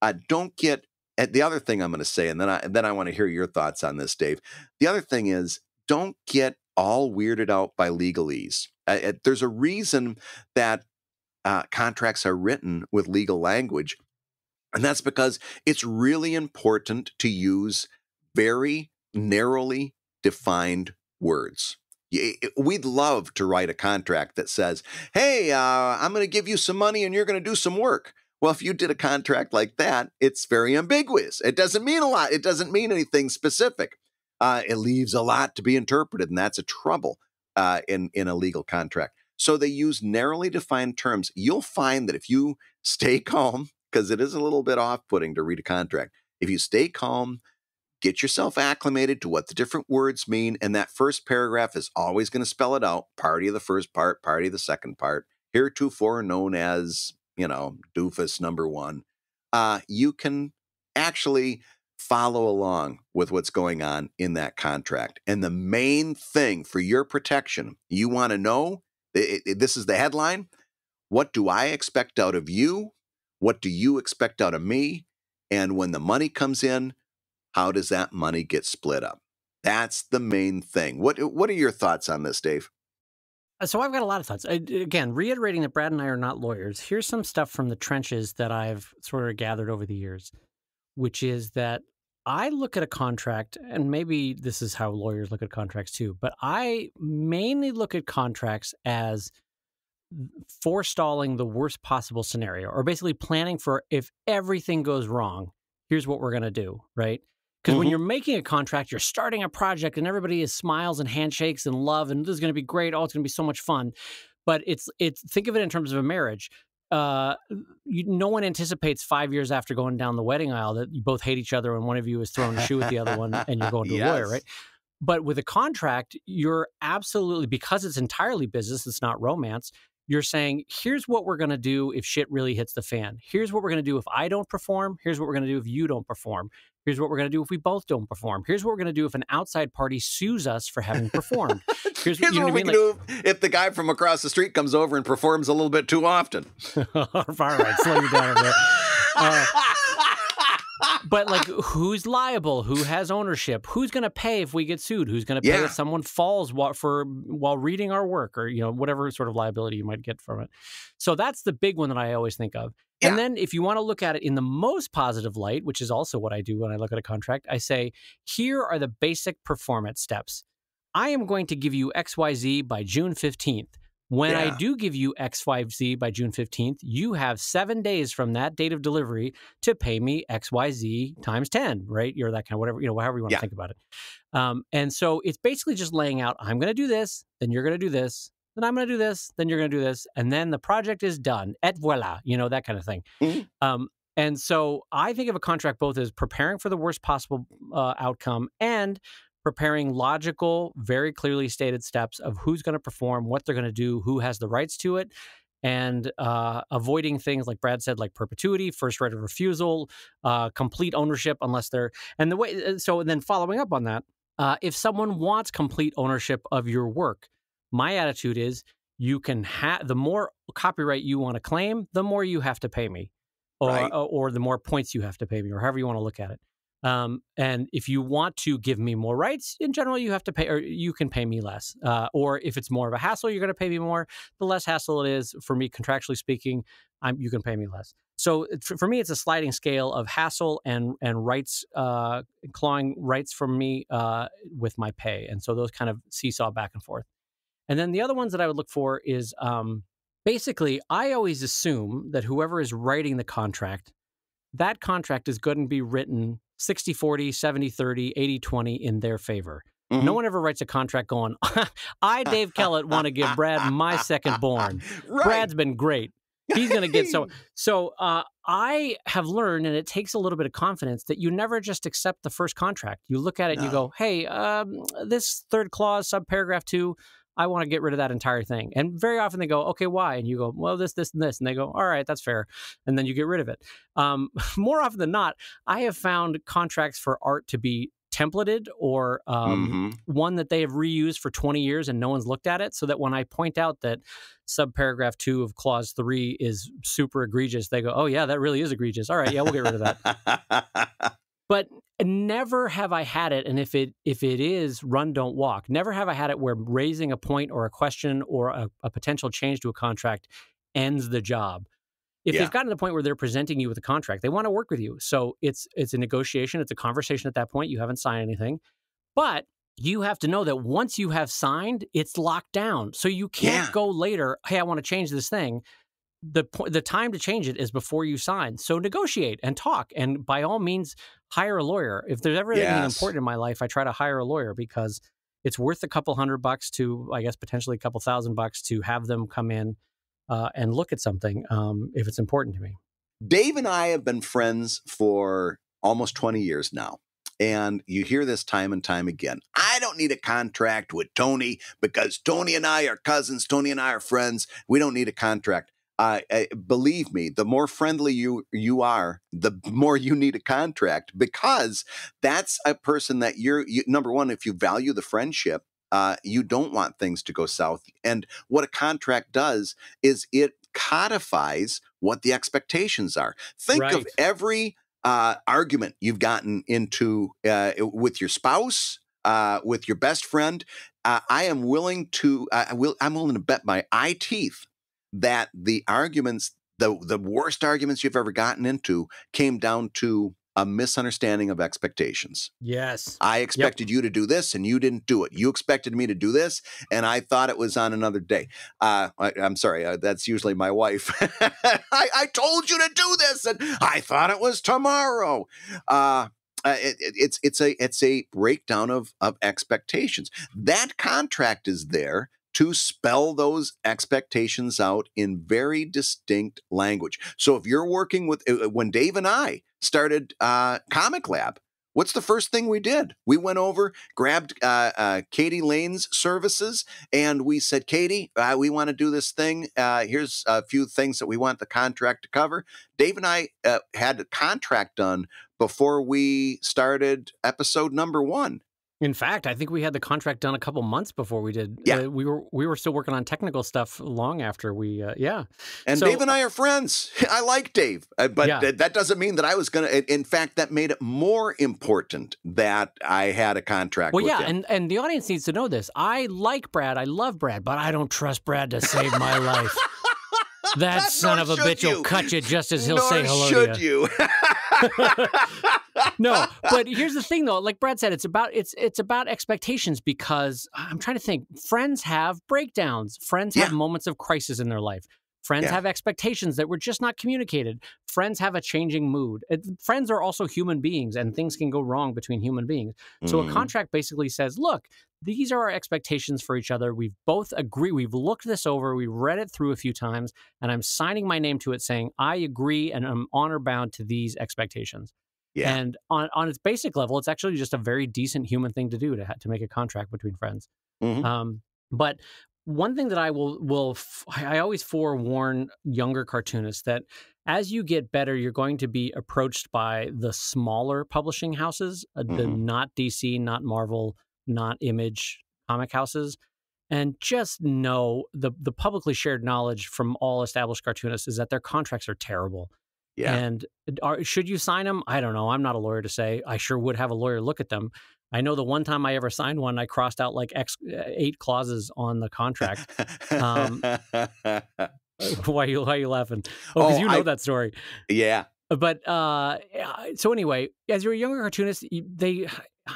Uh, don't get at the other thing I'm going to say, and then I then I want to hear your thoughts on this, Dave. The other thing is, don't get all weirded out by legalese. Uh, there's a reason that uh, contracts are written with legal language. And that's because it's really important to use very narrowly defined words. We'd love to write a contract that says, hey, uh, I'm going to give you some money and you're going to do some work. Well, if you did a contract like that, it's very ambiguous. It doesn't mean a lot, it doesn't mean anything specific. Uh, it leaves a lot to be interpreted, and that's a trouble uh, in, in a legal contract. So they use narrowly defined terms. You'll find that if you stay calm, because it is a little bit off putting to read a contract, if you stay calm, get yourself acclimated to what the different words mean, and that first paragraph is always going to spell it out party of the first part, party of the second part, heretofore known as, you know, doofus number one. Uh, you can actually follow along with what's going on in that contract. And the main thing for your protection, you want to know it, it, this is the headline. What do I expect out of you? What do you expect out of me? And when the money comes in, how does that money get split up? That's the main thing. What What are your thoughts on this, Dave? Uh, so I've got a lot of thoughts. I, again, reiterating that Brad and I are not lawyers. Here's some stuff from the trenches that I've sort of gathered over the years, which is that I look at a contract, and maybe this is how lawyers look at contracts too, but I mainly look at contracts as forestalling the worst possible scenario, or basically planning for if everything goes wrong, here's what we're going to do, right? Because mm-hmm. when you're making a contract, you're starting a project, and everybody is smiles and handshakes and love, and this is going to be great. Oh, it's going to be so much fun. But it's it's think of it in terms of a marriage uh, you, no one anticipates five years after going down the wedding aisle that you both hate each other and one of you is throwing a shoe at the other one and you're going to yes. a lawyer, right? But with a contract, you're absolutely because it's entirely business, it's not romance. You're saying, here's what we're going to do if shit really hits the fan. Here's what we're going to do if I don't perform. Here's what we're going to do if you don't perform. Here's what we're going to do if we both don't perform. Here's what we're going to do if an outside party sues us for having performed. Here's, Here's what, what we can like, do if the guy from across the street comes over and performs a little bit too often. All right, slow you down a bit. Uh, but like, who's liable? Who has ownership? Who's going to pay if we get sued? Who's going to pay yeah. if someone falls while, for while reading our work, or you know, whatever sort of liability you might get from it? So that's the big one that I always think of. Yeah. And then if you want to look at it in the most positive light, which is also what I do when I look at a contract, I say, here are the basic performance steps. I am going to give you XYZ by June 15th. When I do give you X5Z by June 15th, you have seven days from that date of delivery to pay me XYZ times 10, right? You're that kind of whatever, you know, however you want Yeah. to think about it. Um, and so it's basically just laying out I'm going to do this, then you're going to do this, then I'm going to do this, then you're going to do this, and then the project is done. Et voila, you know, that kind of thing. Mhm. Um, and so I think of a contract both as preparing for the worst possible uh, outcome and preparing logical, very clearly stated steps of who's going to perform, what they're going to do, who has the rights to it, and uh, avoiding things like Brad said, like perpetuity, first right of refusal, uh, complete ownership, unless they're and the way. So and then following up on that, uh, if someone wants complete ownership of your work, my attitude is you can have the more copyright you want to claim, the more you have to pay me, or Right. or, or the more points you have to pay me, or however you want to look at it. Um, and if you want to give me more rights, in general, you have to pay, or you can pay me less. Uh, or if it's more of a hassle, you're going to pay me more. The less hassle it is for me, contractually speaking, I'm, you can pay me less. So for, me, it's a sliding scale of hassle and and rights, uh, clawing rights from me uh, with my pay, and so those kind of seesaw back and forth. And then the other ones that I would look for is um, basically, I always assume that whoever is writing the contract, that contract is going to be written 60 40, 70 30, 80 20 in their favor. Mhm. No one ever writes a contract going, I, Dave Kellett, want to give Brad my second born. Right. Brad's been great. He's going to get so. So uh, I have learned, and it takes a little bit of confidence that you never just accept the first contract. You look at it and you go, "Hey, um, this third clause, subparagraph two, I want to get rid of that entire thing." And very often they go, "Okay, why?" And you go, "Well, this, this, and this," and they go, "All right, that's fair," and then you get rid of it. Um, more often than not, I have found contracts for art to be templated or um, Mhm. one that they have reused for 20 years and no one's looked at it so that when i point out that subparagraph 2 of clause 3 is super egregious they go oh yeah that really is egregious all right yeah we'll get rid of that but never have i had it and if it if it is run don't walk never have i had it where raising a point or a question or a, a potential change to a contract ends the job. If Yeah. they've gotten to the point where they're presenting you with a contract they want to work with you. So it's it's a negotiation it's a conversation at that point you haven't signed anything. But you have to know that once you have signed it's locked down. So you can't Yeah. go later hey i want to change this thing the po- the time to change it is before you sign. So negotiate and talk, and by all means, hire a lawyer. If there's ever anything Yes. important in my life, I try to hire a lawyer because it's worth a couple hundred bucks to, I guess, potentially a couple thousand bucks to have them come in uh, and look at something um, if it's important to me. Dave and I have been friends for almost 20 years now. And you hear this time and time again. I don't need a contract with Tony because Tony and I are cousins. Tony and I are friends. We don't need a contract. Believe me, the more friendly you you are, the more you need a contract because that's a person that you're. You, number one, if you value the friendship, uh, you don't want things to go south. And what a contract does is it codifies what the expectations are. Think of every uh, argument you've gotten into uh, with your spouse, uh, with your best friend. Uh, I am willing to. Uh, I will. I'm willing to bet my eye teeth that the arguments, the the worst arguments you've ever gotten into, came down to a misunderstanding of expectations. Yes. I expected you to do this and you didn't do it. You expected me to do this and I thought it was on another day. Uh, I, I'm sorry, uh, that's usually my wife. I, I told you to do this and I thought it was tomorrow. Uh, uh, it, it- it's it's a it's a breakdown of of expectations. That contract is there to spell those expectations out in very distinct language. So if you're working with uh, when Dave and I started uh, Comic Lab, what's the first thing we did? We went over, grabbed uh, uh, Katie Lane's services, and we said, Katie, uh, we want to do this thing. Uh, here's a few things that we want the contract to cover. Dave and I uh, had a contract done before we started episode number one. In fact, I think we had the contract done a couple months before we did. Yeah. Uh, we were we were still working on technical stuff long after we. Uh, yeah. And So- Dave and I are friends. I like Dave, uh, but Yeah. th- that doesn't mean that I was going to. In fact, that made it more important that I had a contract. Well, with yeah, him. and and the audience needs to know this. I like Brad. I love Brad, but I don't trust Brad to save my life. That son Nor of a bitch will cut you just as he'll Nor say hello should to you. you. no, but here's the thing though. Like Brad said, it's about it's it's about expectations because I'm trying to think. Friends have breakdowns. Friends have moments of crisis in their life. Friends Yeah. have expectations that were just not communicated. Friends have a changing mood. Friends are also human beings, and things can go wrong between human beings. So a Mhm. contract basically says, look, these are our expectations for each other. We've both agree. We've looked this over. We've read it through a few times, and I'm signing my name to it, saying I agree and I'm honor bound to these expectations. Yeah. And on on its basic level, it's actually just a very decent human thing to do to to make a contract between friends. Mhm. Um, but one thing that I will will f- I always forewarn younger cartoonists that as you get better, you're going to be approached by the smaller publishing houses, uh, the Mhm. not DC, not Marvel, not Image comic houses. And just know the the publicly shared knowledge from all established cartoonists is that their contracts are terrible. Yeah. And are, should you sign them? I don't know. I'm not a lawyer to say. I sure would have a lawyer look at them. I know the one time I ever signed one, I crossed out like X, eight clauses on the contract. um, why are you why are you laughing? Oh, because Oh, you know I- that story. yeah. But uh, so anyway, as you're a younger cartoonist, they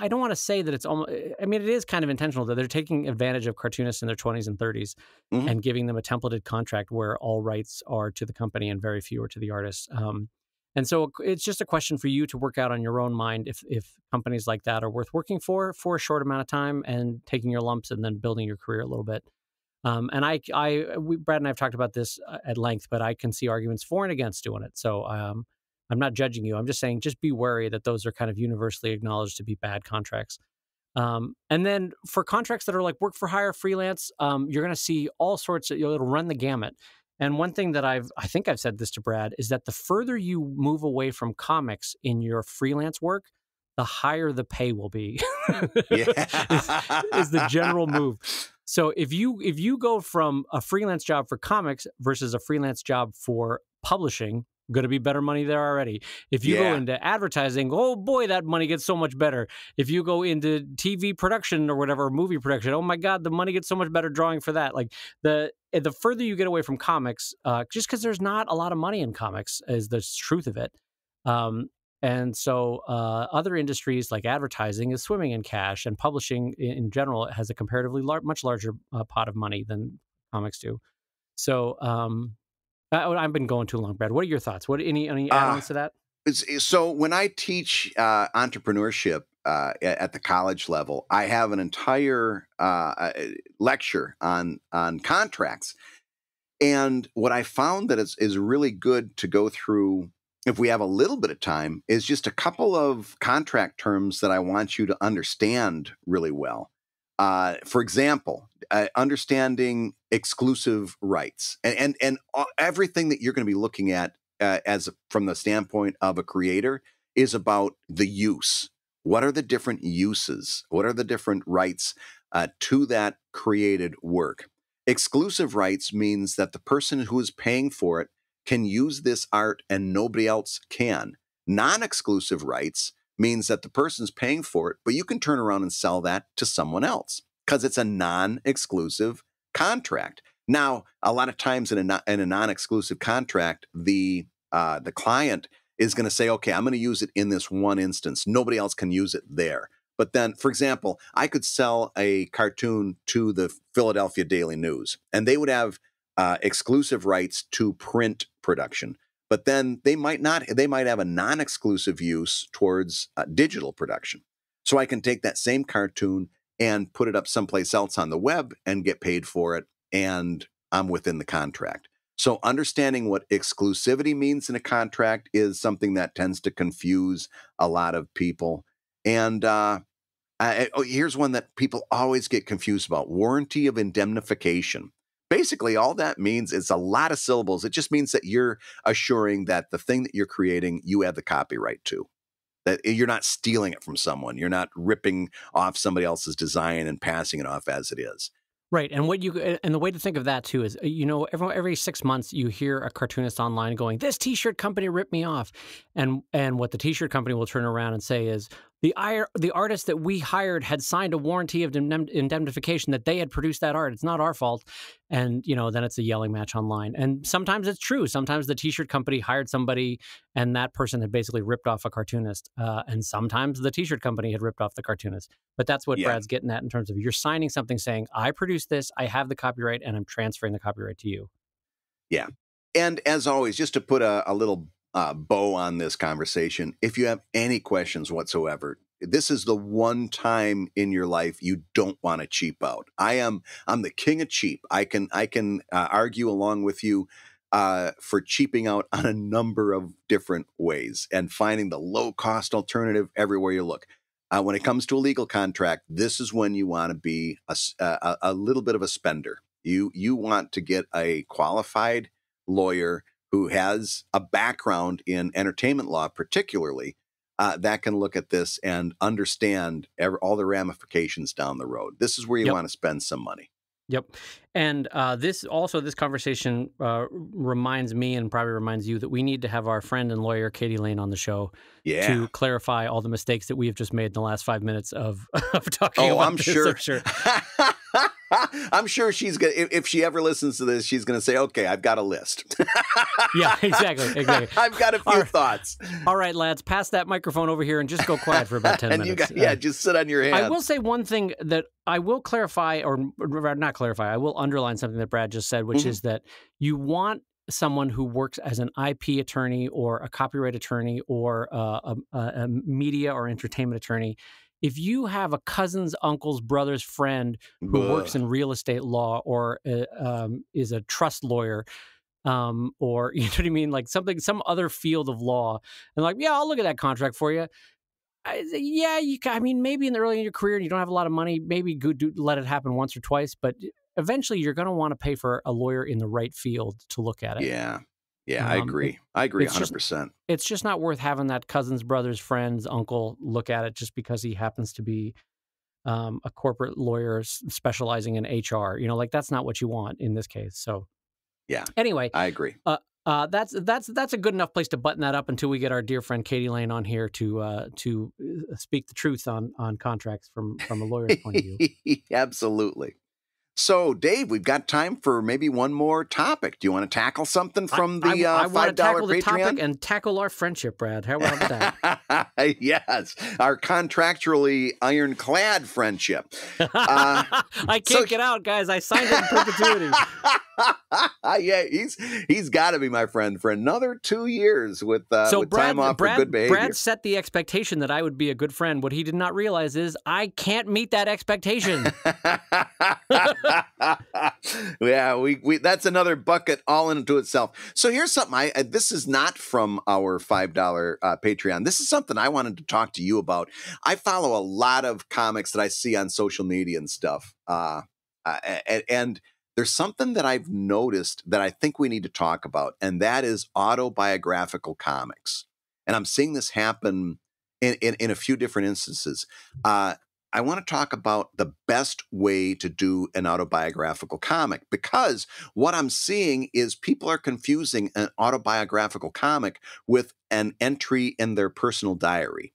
I don't want to say that it's almost. I mean, it is kind of intentional that they're taking advantage of cartoonists in their 20s and 30s Mhm. and giving them a templated contract where all rights are to the company and very few are to the artist. Um, and so it's just a question for you to work out on your own mind if if companies like that are worth working for for a short amount of time and taking your lumps and then building your career a little bit. Um, and I, I, we, Brad and I have talked about this uh, at length, but I can see arguments for and against doing it. So um, I'm not judging you. I'm just saying, just be wary that those are kind of universally acknowledged to be bad contracts. Um, and then for contracts that are like work for hire, freelance, um, you're going to see all sorts of, it'll run the gamut. And one thing that I've, I think I've said this to Brad, is that the further you move away from comics in your freelance work, the higher the pay will be. Yeah. is, is the general move. So if you if you go from a freelance job for comics versus a freelance job for publishing, going to be better money there already. If you Yeah. go into advertising, oh boy, that money gets so much better. If you go into TV production or whatever, movie production, oh my god, the money gets so much better drawing for that. Like the eh, the further you get away from comics, uh, just because there's not a lot of money in comics, is the truth of it. Um, and so uh, other industries like advertising is swimming in cash, and publishing in, in general has a comparatively lar- much larger uh, pot of money than comics do. So um, I, I've been going too long, Brad. What are your thoughts? What any any Uh, add-ons to that? It's- so when I teach uh, entrepreneurship uh, at the college level, I have an entire uh, uh, lecture on on contracts. And what I found that is is really good to go through if we have a little bit of time is just a couple of contract terms that I want you to understand really well. Uh, for example, uh, understanding exclusive rights and and and uh, everything that you're going to be looking at uh, as from the standpoint of a creator is about the use. What are the different uses? What are the different rights uh, to that created work? Exclusive rights means that the person who is paying for it can use this art and nobody else can. Non exclusive rights means that the person's paying for it, but you can turn around and sell that to someone else because it's a non exclusive contract. Now, a lot of times in a, in a non exclusive contract, the uh, the client is going to say, okay, I'm going to use it in this one instance. Nobody else can use it there. But then, for example, I could sell a cartoon to the Philadelphia Daily News, and they would have uh, exclusive rights to print production. But then they might not, they might have a non exclusive use towards uh, digital production. So I can take that same cartoon and put it up someplace else on the web and get paid for it. And I'm within the contract. So understanding what exclusivity means in a contract is something that tends to confuse a lot of people. And uh, I, oh, here's one that people always get confused about: warranty of indemnification. Basically, all that means is a lot of syllables. It just means that you're assuring that the thing that you're creating, you have the copyright to. That you're not stealing it from someone. You're not ripping off somebody else's design and passing it off as it is. Right, and what you and the way to think of that too is, uh, you know, every every six months you hear a cartoonist online going, "This T-shirt company ripped me off," and and what the T-shirt company will turn around and say is, the the artist that we hired had signed a warranty of indemnification that they had produced that art. It's not our fault. And you know, then it's a yelling match online. And sometimes it's true. Sometimes the T-shirt company hired somebody, and that person had basically ripped off a cartoonist. Uh, and sometimes the T-shirt company had ripped off the cartoonist. But that's what yeah. Brad's getting at in terms of you're signing something saying, "I produced this. I have the copyright, and I'm transferring the copyright to you." Yeah. And as always, just to put a, a little uh, bow on this conversation. If you have any questions whatsoever, this is the one time in your life you don't want to cheap out. I am I'm the king of cheap. I can I can uh, argue along with you uh, for cheaping out on a number of different ways and finding the low cost alternative everywhere you look. Uh, when it comes to a legal contract, this is when you want to be a, a, a little bit of a spender. You you want to get a qualified lawyer who has a background in entertainment law, particularly, uh, that can look at this and understand every, all the ramifications down the road. This is where you yep. want to spend some money. Yep. And uh, this also, this conversation uh, reminds me and probably reminds you that we need to have our friend and lawyer Katie Lane on the show yeah. to clarify all the mistakes that we have just made in the last five minutes of, of talking oh, about I'm this, Sure. I'm sure. I'm sure she's gonna. If, if, she ever listens to this, she's gonna say, "Okay, I've got a list." yeah, exactly, exactly. I've got a few all thoughts. All right, lads, pass that microphone over here and just go quiet for about ten and minutes. Got, yeah, just sit on your hands. I will say one thing that I will clarify, or, not clarify. I will underline something that Brad just said, which mm-hmm. is that you want someone who works as an IP attorney or a copyright attorney or uh, a, a, media or entertainment attorney if you have a cousin's uncle's brother's friend who Ugh. works in real estate law or uh, um, is a trust lawyer um, or you know what I mean, like something, some other field of law, and like, yeah, I'll look at that contract for you. I, yeah, you. I mean, maybe in the early in your career, you don't have a lot of money. Maybe go do, let it happen once or twice, but eventually, you're going to want to pay for a lawyer in the right field to look at it. Yeah, yeah, I um, agree. I agree 100%. Just, it's just not worth having that cousin's brother's friend's uncle look at it just because he happens to be um, a corporate lawyer specializing in HR. You know, like that's not what you want in this case. So, yeah. Anyway, I agree. Uh, uh, that's that's that's a good enough place to button that up until we get our dear friend Katie Lane on here to uh, to uh, speak the truth on on contracts from from a lawyer's point of view. Absolutely. So, Dave, we've got time for maybe one more topic. Do you want to tackle something from the I, I, uh, five dollar Patreon and tackle our friendship, Brad? How about that? yes, our contractually ironclad friendship. Uh, I can't so, get out, guys. I signed it in perpetuity. yeah, he's he's got to be my friend for another two years with uh, so with Brad, time off Brad, for good behavior. Brad set the expectation that I would be a good friend. What he did not realize is I can't meet that expectation. yeah, we, we that's another bucket all into itself. So here's something I this is not from our five dollar uh, Patreon. This is something I wanted to talk to you about. I follow a lot of comics that I see on social media and stuff, uh, uh, and, and there's something that I've noticed that I think we need to talk about, and that is autobiographical comics. And I'm seeing this happen in, in, in a few different instances. Uh, I want to talk about the best way to do an autobiographical comic because what I'm seeing is people are confusing an autobiographical comic with an entry in their personal diary.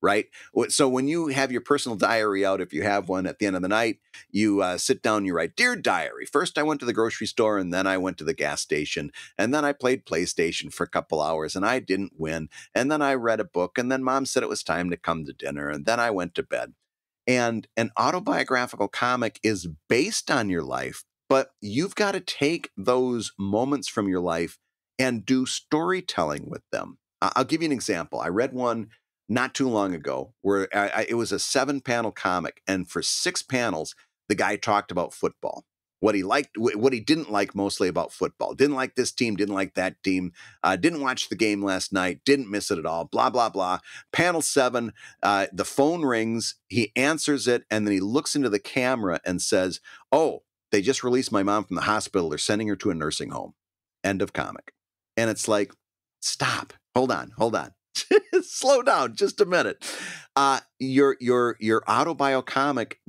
Right. So when you have your personal diary out, if you have one at the end of the night, you uh, sit down, you write, Dear Diary, first I went to the grocery store and then I went to the gas station and then I played PlayStation for a couple hours and I didn't win. And then I read a book and then mom said it was time to come to dinner and then I went to bed. And an autobiographical comic is based on your life, but you've got to take those moments from your life and do storytelling with them. I'll give you an example. I read one not too long ago where I, I, it was a seven panel comic, and for six panels, the guy talked about football what he liked, what he didn't like mostly about football. Didn't like this team, didn't like that team, uh, didn't watch the game last night, didn't miss it at all, blah, blah, blah. Panel seven, uh, the phone rings, he answers it, and then he looks into the camera and says, Oh, they just released my mom from the hospital. They're sending her to a nursing home. End of comic. And it's like, stop, hold on, hold on. Slow down just a minute. Uh, your your your autobio comic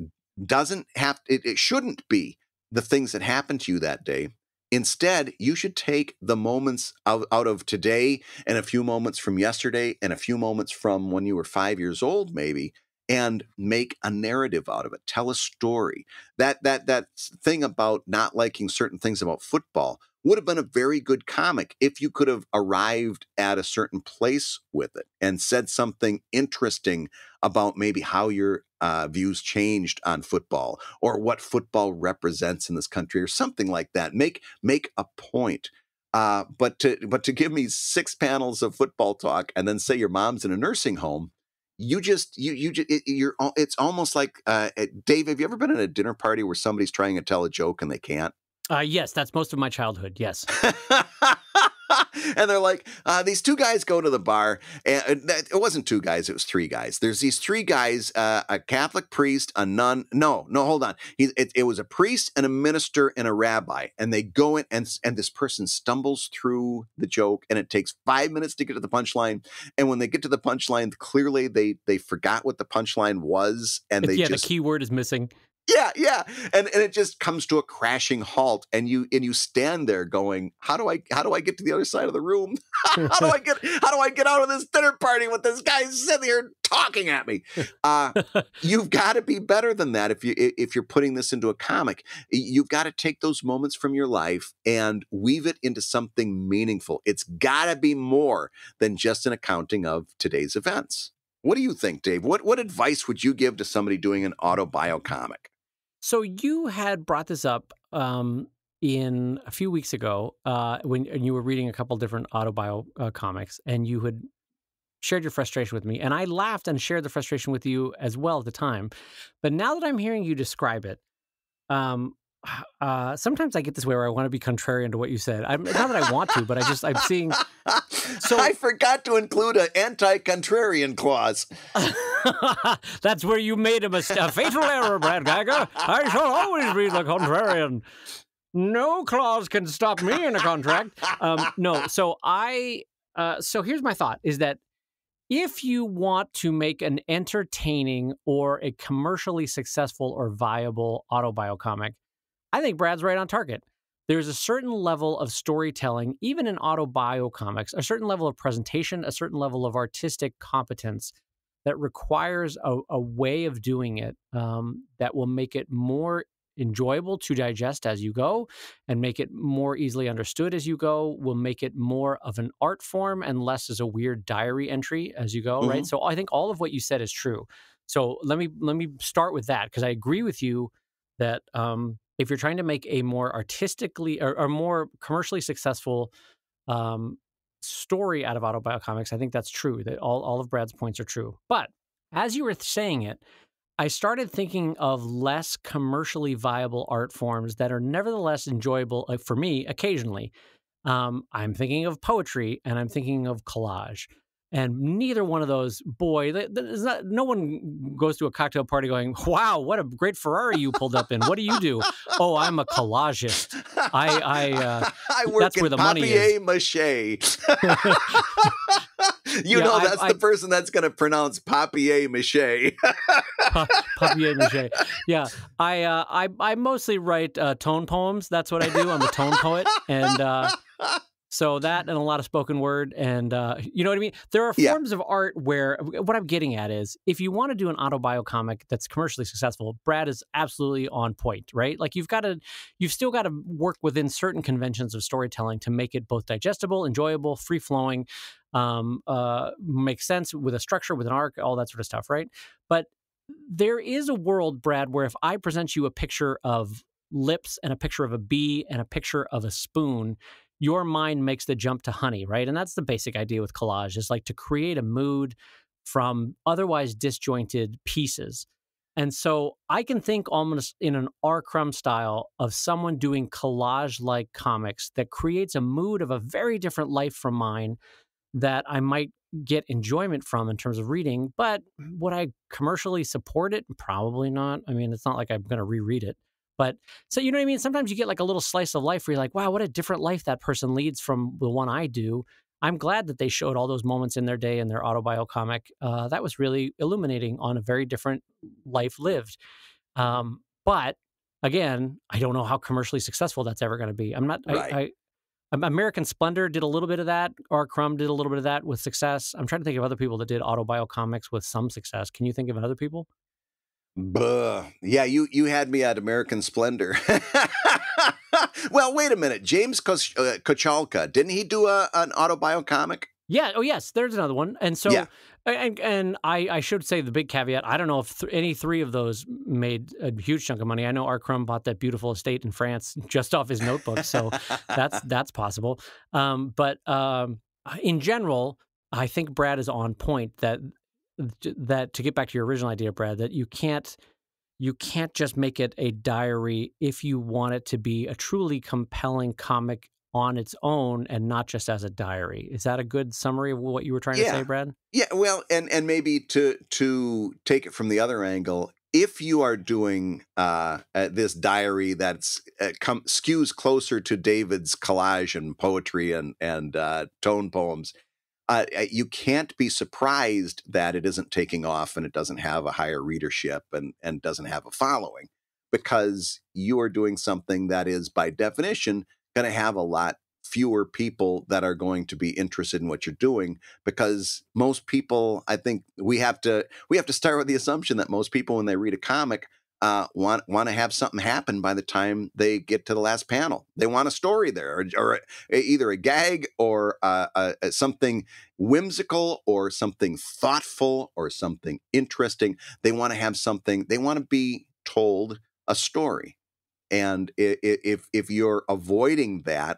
doesn't have it, it shouldn't be the things that happened to you that day. Instead, you should take the moments out, out of today and a few moments from yesterday and a few moments from when you were five years old, maybe, and make a narrative out of it. Tell a story. That that that thing about not liking certain things about football would have been a very good comic if you could have arrived at a certain place with it and said something interesting about maybe how your uh, views changed on football or what football represents in this country or something like that. Make make a point. Uh, but to but to give me six panels of football talk and then say your mom's in a nursing home, you just you you just, it, you're it's almost like uh, Dave. Have you ever been at a dinner party where somebody's trying to tell a joke and they can't? Uh, yes, that's most of my childhood. Yes. and they're like, uh, these two guys go to the bar, and it wasn't two guys; it was three guys. There's these three guys: uh, a Catholic priest, a nun. No, no, hold on. He, it, it, was a priest and a minister and a rabbi, and they go in, and and this person stumbles through the joke, and it takes five minutes to get to the punchline. And when they get to the punchline, clearly they they forgot what the punchline was, and they yeah, just, the key word is missing yeah yeah and and it just comes to a crashing halt and you and you stand there going how do i how do i get to the other side of the room? How do i get how do i get out of this dinner party with this guy sitting here talking at me? Uh, you've got to be better than that if you if you're putting this into a comic. You've got to take those moments from your life and weave it into something meaningful. It's got to be more than just an accounting of today's events. What do you think, Dave? What what advice would you give to somebody doing an autobio comic? So you had brought this up um, in a few weeks ago uh, when you were reading a couple different autobio uh, comics, and you had shared your frustration with me, and I laughed and shared the frustration with you as well at the time. But now that I'm hearing you describe it, um, uh, sometimes I get this way where I want to be contrarian to what you said. I'm not that I want to, but I just I'm seeing. So I forgot to include an anti-contrarian clause. That's where you made a, mistake, a fatal error, Brad Guigar. I shall always be the contrarian. No clause can stop me in a contract. Um, no, so I. Uh, so here's my thought: is that if you want to make an entertaining or a commercially successful or viable autobio comic, I think Brad's right on target. There's a certain level of storytelling, even in autobio comics, a certain level of presentation, a certain level of artistic competence that requires a, a way of doing it um, that will make it more enjoyable to digest as you go and make it more easily understood as you go will make it more of an art form and less as a weird diary entry as you go mm-hmm. right so i think all of what you said is true so let me let me start with that because i agree with you that um, if you're trying to make a more artistically or, or more commercially successful um, story out of autobiocomics, I think that's true. That all, all of Brad's points are true. But as you were saying it, I started thinking of less commercially viable art forms that are nevertheless enjoyable uh, for me occasionally. Um, I'm thinking of poetry and I'm thinking of collage. And neither one of those, boy, not, no one goes to a cocktail party going, "Wow, what a great Ferrari you pulled up in! What do you do?" oh, I'm a collagist. I, I, uh, I work that's where the money is. Mache. you yeah, know, that's I, the person that's going to pronounce papier mache. papier mache. Yeah, I, uh, I, I mostly write uh, tone poems. That's what I do. I'm a tone poet, and uh, so that and a lot of spoken word, and uh, you know what I mean. There are yeah. forms of art where what I'm getting at is if you want to do an autobio comic that's commercially successful, Brad is absolutely on point, right? Like you've got to, you've still got to work within certain conventions of storytelling to make it both digestible, enjoyable, free flowing, um, uh, make sense with a structure, with an arc, all that sort of stuff, right? But there is a world, Brad, where if I present you a picture of lips and a picture of a bee and a picture of a spoon your mind makes the jump to honey, right? And that's the basic idea with collage is like to create a mood from otherwise disjointed pieces. And so I can think almost in an R. Crumb style of someone doing collage like comics that creates a mood of a very different life from mine that I might get enjoyment from in terms of reading. But would I commercially support it? Probably not. I mean, it's not like I'm going to reread it. But so you know what I mean? Sometimes you get like a little slice of life where you're like, wow, what a different life that person leads from the one I do. I'm glad that they showed all those moments in their day in their autobio comic. Uh, that was really illuminating on a very different life lived. Um, but again, I don't know how commercially successful that's ever going to be. I'm not. Right. I, I, American Splendor did a little bit of that. R. Crumb did a little bit of that with success. I'm trying to think of other people that did autobio comics with some success. Can you think of other people? Buh. Yeah, you you had me at American Splendor. well, wait a minute. James Koch- uh, Kochalka, didn't he do a, an autobio comic? Yeah. Oh, yes. There's another one. And so, Yeah. and and I, I should say the big caveat. I don't know if th- any three of those made a huge chunk of money. I know R. Crumb bought that beautiful estate in France just off his notebook, so that's that's possible. Um, but um, in general, I think Brad is on point that that to get back to your original idea, Brad, that you can't you can't just make it a diary if you want it to be a truly compelling comic on its own and not just as a diary. Is that a good summary of what you were trying to say, Brad? Yeah, well, and and maybe to to take it from the other angle, if you are doing uh, uh, this diary that's uh, come skews closer to David's collage and poetry and and uh, tone poems, uh, uh, you can't be surprised that it isn't taking off and it doesn't have a higher readership and and doesn't have a following because you are doing something that is by definition going to have a lot fewer people that are going to be interested in what you're doing because most people i think we have to we have to start with the assumption that most people when they read a comic uh, want want to have something happen by the time they get to the last panel. They want a story there or, or either a gag or uh, uh, something whimsical or something thoughtful or something interesting. They want to have something they want to be told a story. And if if you're avoiding that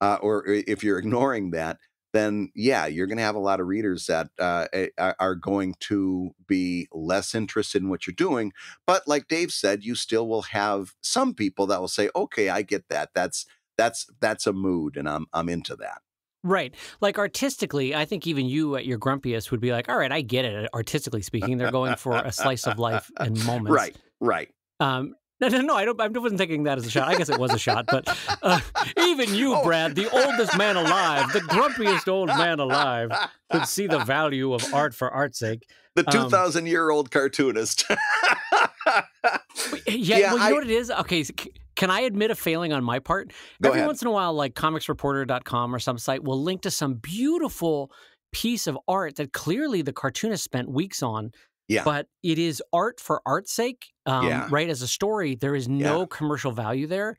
uh, or if you're ignoring that, then yeah, you're going to have a lot of readers that uh, are are going to be less interested in what you're doing. But like Dave said, you still will have some people that will say, "Okay, I get that. That's that's that's a mood, and I'm I'm into that." Right. Like artistically, I think even you at your grumpiest would be like, all right, I get it. Artistically speaking, they're going for a slice of life and moments. Right, right. Um, no, no, no. I don't. I wasn't taking that as a shot. I guess it was a shot, but uh, even you, Oh. Brad, the oldest man alive, the grumpiest old man alive, could see the value of art for art's sake. the Um, 2,000 year old cartoonist. Yeah, Yeah, well, you I- know what it is? Okay, can I admit a failing on my part? Every ahead. once in a while, like comicsreporter.com or some site will link to some beautiful piece of art that clearly the cartoonist spent weeks on. Yeah. But it is art for art's sake, um, Yeah. right? As a story, there is no Yeah. commercial value there.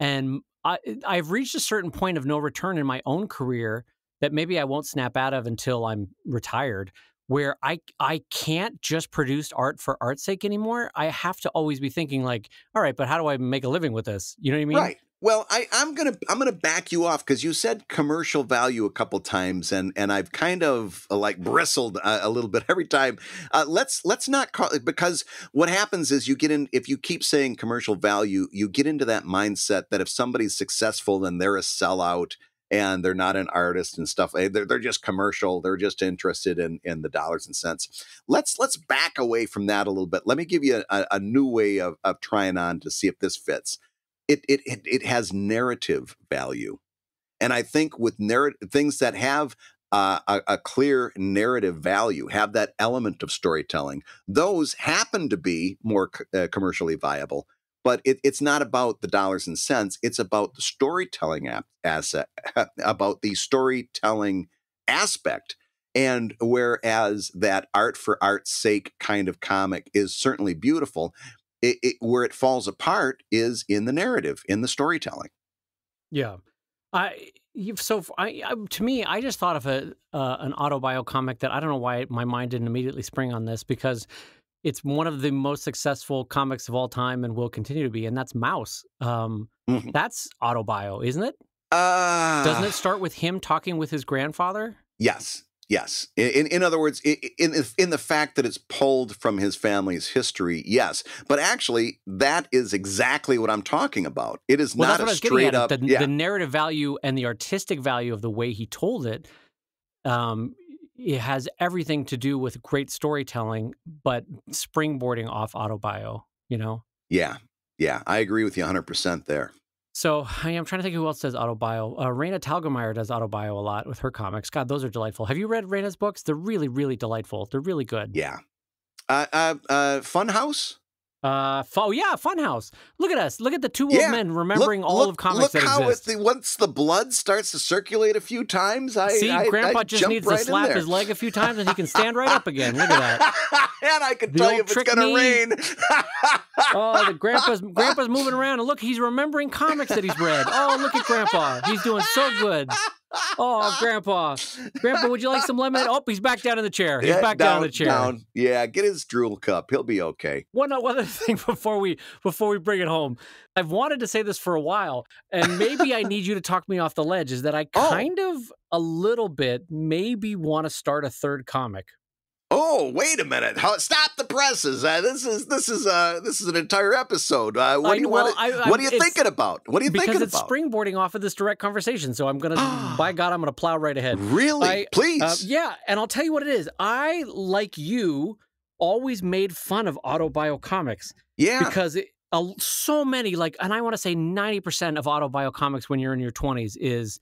And I, I've reached a certain point of no return in my own career that maybe I won't snap out of until I'm retired, where I I can't just produce art for art's sake anymore. I have to always be thinking like, all right, but how do I make a living with this? You know what I mean? Right. Well, I, I'm gonna I'm gonna back you off because you said commercial value a couple times, and and I've kind of uh, like bristled a, a little bit every time. Uh, let's let's not call it because what happens is you get in if you keep saying commercial value, you get into that mindset that if somebody's successful, then they're a sellout and they're not an artist and stuff. Eh, They're they're just commercial. They're just interested in in the dollars and cents. Let's let's back away from that a little bit. Let me give you a, a new way of of trying on to see if this fits it it it, has narrative value, and I think with narrative things that have uh, a, a clear narrative value, have that element of storytelling. Those happen to be more uh, commercially viable, but it, it's not about the dollars and cents. It's about the storytelling ap- asset, about the storytelling aspect. And whereas that art for art's sake kind of comic is certainly beautiful, it, it, where it falls apart is in the narrative, in the storytelling. Yeah. I so f- I, I to me I just thought of a uh, an autobio comic that I don't know why my mind didn't immediately spring on this because it's one of the most successful comics of all time and will continue to be and that's Maus. Um, Mhm. that's autobio, isn't it? Uh, Doesn't it start with him talking with his grandfather? Yes, yes. In in, other words, in in the fact that it's pulled from his family's history, yes. But actually, that is exactly what I'm talking about. It is Well, not that's what a straight up. The, yeah, the narrative value and the artistic value of the way he told it, um, it has everything to do with great storytelling, but springboarding off autobio. You know. yeah, yeah. I agree with you 100 percent there. So I am trying to think who else does autobio. Uh, Raina Telgemeier does autobio a lot with her comics. God, those are delightful. Have you read Raina's books? They're really, really delightful. They're really good. Yeah. Uh, uh, uh, Funhouse. Uh, oh yeah, Funhouse. Look at us. Look at the two old Yeah. men remembering look, all look, of comics look that how exist. It, the, once the blood starts to circulate a few times, I See, I, Grandpa I just jump needs right to slap his leg a few times and he can stand right up again. Look at that. and I can The tell you if it's gonna knee. rain. Oh, the grandpa's grandpa's moving around and look, he's remembering comics that he's read. Oh, look at Grandpa. He's doing so good. Oh, Grandpa. Grandpa, would you like some lemonade? Oh, he's back down in the chair. He's Yeah, back down, in the chair. down. Yeah, get his drool cup. He'll be okay. One other thing before we before we bring it home. I've wanted to say this for a while, and maybe I need you to talk me off the ledge. Is that I Oh. kind of a little bit maybe want to start a third comic. Oh, wait a minute! How, stop the presses! Uh, this is this is uh this is an entire episode. Uh, what I- do you well, want? I- I- What are you thinking about? What are you thinking about? because it's springboarding off of this direct conversation. So I'm gonna, by God, I'm gonna plow right ahead. Really? I- Please. Uh, yeah, and I'll tell you what it is. I, like you, always made fun of autobio comics yeah. because it, uh, so many, like, and I want to say 90% of autobio comics when you're in your 20s is,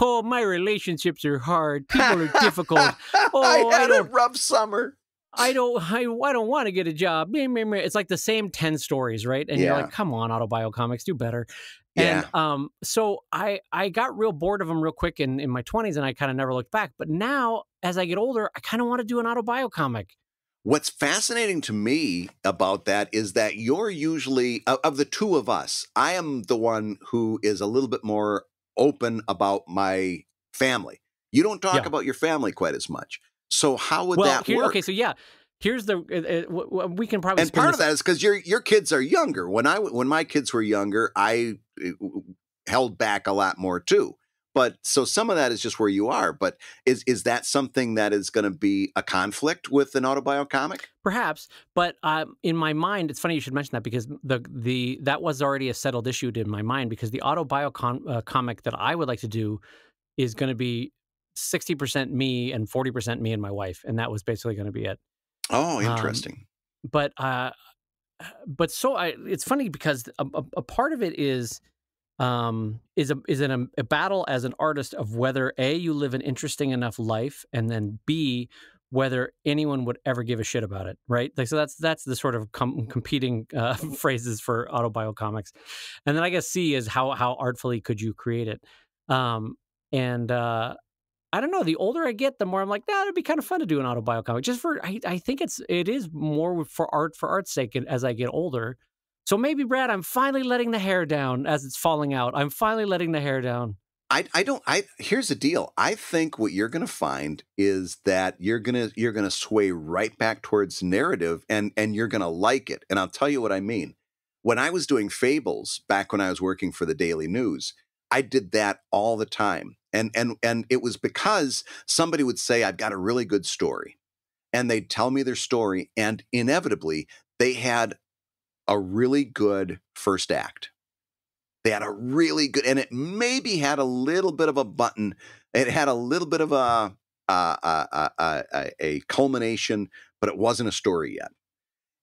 oh, my relationships are hard. People are difficult. Oh, I I had a rough summer. I don't, I, I don't want to get a job. It's like the same 10 stories, right? And you're like, come on, autobio comics, do better. Yeah. And um, so I I got real bored of them real quick in, in my 20s and I kind of never looked back. But now, as I get older, I kind of want to do an autobio comic. What's fascinating to me about that is that you're usually of the two of us. I am the one who is a little bit more open about my family. You don't talk Yeah. about your family quite as much. So how would well, that here- work? okay, so yeah, here's the uh, uh, we can probably and part of that is because your your kids are younger. When I when my kids were younger, I uh, held back a lot more too. But so some of that is just where you are. But is is that something that is going to be a conflict with an autobio comic? perhaps, but um, in my mind, it's funny you should mention that because the the that was already a settled issue in my mind because the autobio con- uh, comic that I would like to do is going to be sixty percent me and forty percent me and my wife, and that was basically going to be it. Oh, Um, interesting. but uh but so I it's funny because a, a, a part of it is um is a is an, a battle as an artist of whether a you live an interesting enough life and then b whether anyone would ever give a shit about it right like so that's that's the sort of com- competing uh, phrases for autobio comics and then i guess c is how how artfully could you create it um and uh I don't know. The older I get, the more I'm like, nah, it'd be kind of fun to do an autobio comic. Just for, I, I think it's, it is more for art, for art's sake. As I get older, so maybe Brad, I'm finally letting the hair down as it's falling out. I'm finally letting the hair down. I I don't I here's the deal. I think what you're going to find is that you're going to you're going to sway right back towards narrative and and you're going to like it. And I'll tell you what I mean. When I was doing fables back when I was working for the Daily News, I did that all the time. And and and it was because somebody would say I've got a really good story. And they'd tell me their story and inevitably they had a really good first act. They had a really good, and it maybe had a little bit of a button. It had a little bit of a a, a, a, a, a culmination, but it wasn't a story yet.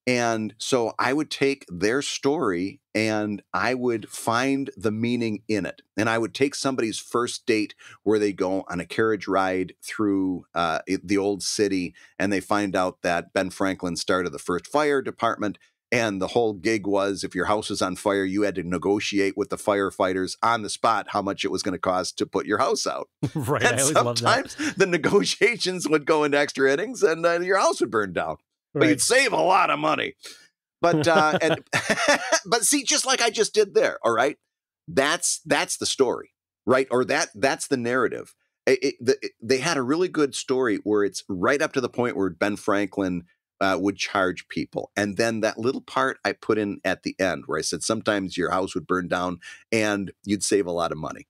And so I would take their story and I would find the meaning in it. And I would take somebody's first date where they go on a carriage ride through uh, the old city and they find out that Ben Franklin started the first fire department. And the whole gig was if your house was on fire, you had to negotiate with the firefighters on the spot how much it was going to cost to put your house out. right. And always love that. sometimes the negotiations would go into extra innings and uh, your house would burn down but you'd save a lot of money. But uh, and but see, just like I just did there, all right. That's that's the story, right? Or that that's the narrative. It, it- the, it- they had a really good story where it's right up to the point where Ben Franklin uh, would charge people, and then that little part I put in at the end where I said sometimes your house would burn down and you'd save a lot of money.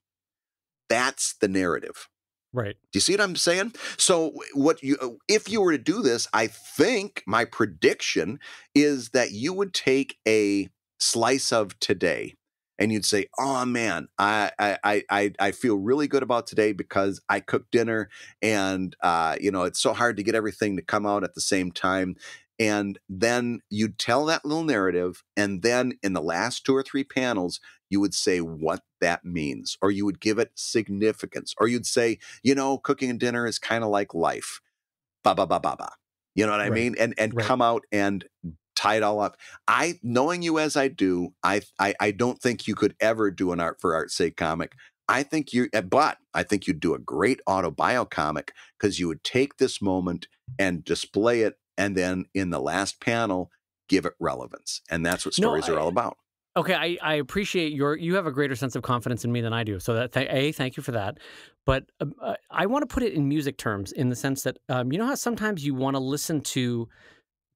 That's the narrative. Right. Do you see what I'm saying? So what you if you were to do this, I think my prediction is that you would take a slice of today and you'd say, "Oh man, I I I I feel really good about today because I cooked dinner and uh, you know it's so hard to get everything to come out at the same time." And then you'd tell that little narrative, and then in the last two or three panels, you would say what that means, or you would give it significance, or you'd say, you know, cooking and dinner is kind of like life. Ba ba ba ba ba. You know what I Right. mean? And and Right. come out and tie it all up. I knowing you as I do, I I, I don't think you could ever do an art for art's sake comic. I think you, eh, but I think you'd do a great autobio comic because you would take this moment and display it, and then in the last panel, give it relevance, and that's what No, stories are all about. Okay, I, I appreciate your you have a greater sense of confidence in me than I do. So that th- a thank you for that. But um, uh, I want to put it in music terms in the sense that um, you know how sometimes you want to listen to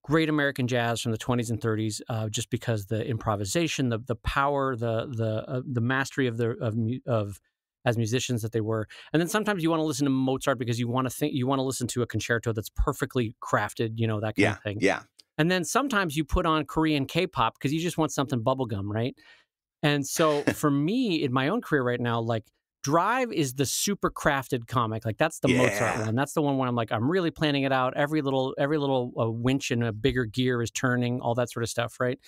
great American jazz from the 20s and 30s uh, just because the improvisation, the the power, the the uh, the mastery of the of of as musicians that they were. And then sometimes you want to listen to Mozart because you want to think you want to listen to a concerto that's perfectly crafted, you know, that kind Yeah, of thing. yeah. And then sometimes you put on Korean K-pop because you just want something bubblegum, right? And so for me in my own career right now, like Drive is the super crafted comic. Like that's the Mozart one. That's the one where I'm like I'm really planning it out. Every little every little uh, winch in a bigger gear is turning, all that sort of stuff, right?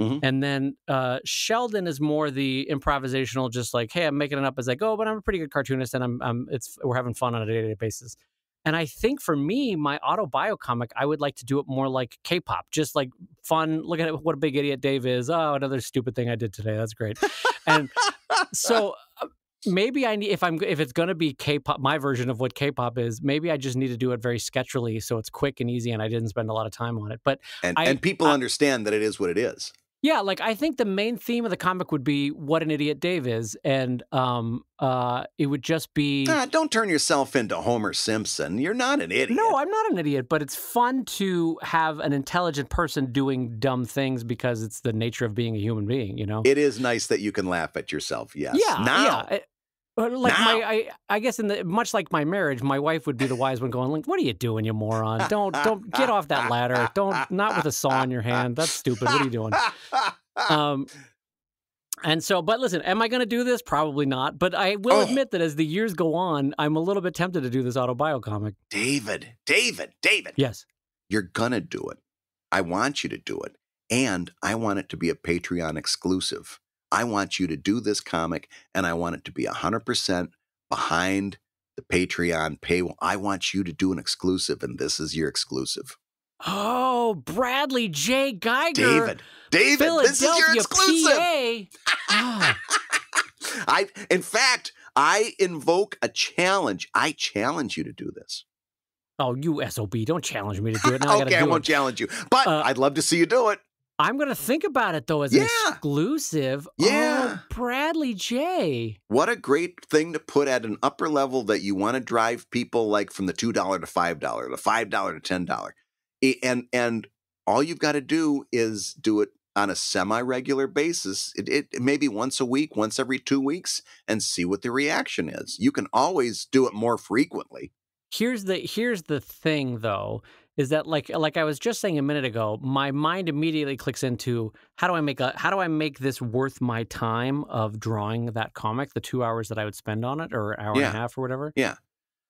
Mhm. And then uh, Sheldon is more the improvisational, just like hey, I'm making it up as I go, but I'm a pretty good cartoonist, and I'm, I'm it's we're having fun on a day to day basis. And I think for me, my autobio comic, I would like to do it more like K-pop, just like fun. Look at it, what a big idiot Dave is. Oh, another stupid thing I did today. That's great. And so uh, maybe I need if I'm if it's gonna be K-pop, my version of what K-pop is. Maybe I just need to do it very sketchily, so it's quick and easy, and I didn't spend a lot of time on it. But And I- and people I- understand that it is what it is. yeah, like I think the main theme of the comic would be what an idiot Dave is, and um, uh, it would just be. Ah, don't turn yourself into Homer Simpson. You're not an idiot. No, I'm not an idiot, but it's fun to have an intelligent person doing dumb things because it's the nature of being a human being, you know? it is nice that you can laugh at yourself. Yes. yeah, Now. yeah. But like Now. my, I, I guess in the much like my marriage, my wife would be the wise one, going like, "What are you doing, you moron? Don't, don't get off that ladder. Don't, not with a saw in your hand. That's stupid. What are you doing?" Um, and so, but listen, am I going to do this? Probably not. But I will Oh. admit that as the years go on, I'm a little bit tempted to do this autobio comic. David, David, David. Yes. You're gonna do it. I want you to do it. And I want it to be a Patreon exclusive. I want you to do this comic and I want it to be 100% behind the Patreon paywall. I want you to do an exclusive and this is your exclusive. Oh, Bradley J. Guigar. David, David, this is your exclusive. Ah, I in fact, I invoke a challenge. I challenge you to do this. oh, you SOB. Don't challenge me to do it. Now okay, I do won't it. challenge you. But Uh, I'd love to see you do it. I'm going to think about it, though, as an Yeah. exclusive. Oh, yeah. Oh, Bradley J. What a great thing to put at an upper level that you want to drive people like from the two dollar to five dollar, the five dollar to ten dollar, and and all you've got to do is do it on a semi-regular basis. It, it maybe once a week, once every two weeks, and see what the reaction is. You can always do it more frequently. Here's the here's the thing though is that like like I was just saying a minute ago, my mind immediately clicks into how do I make a how do I make this worth my time of drawing that comic, the 2 hours that I would spend on it or hour and a half or whatever. Yeah.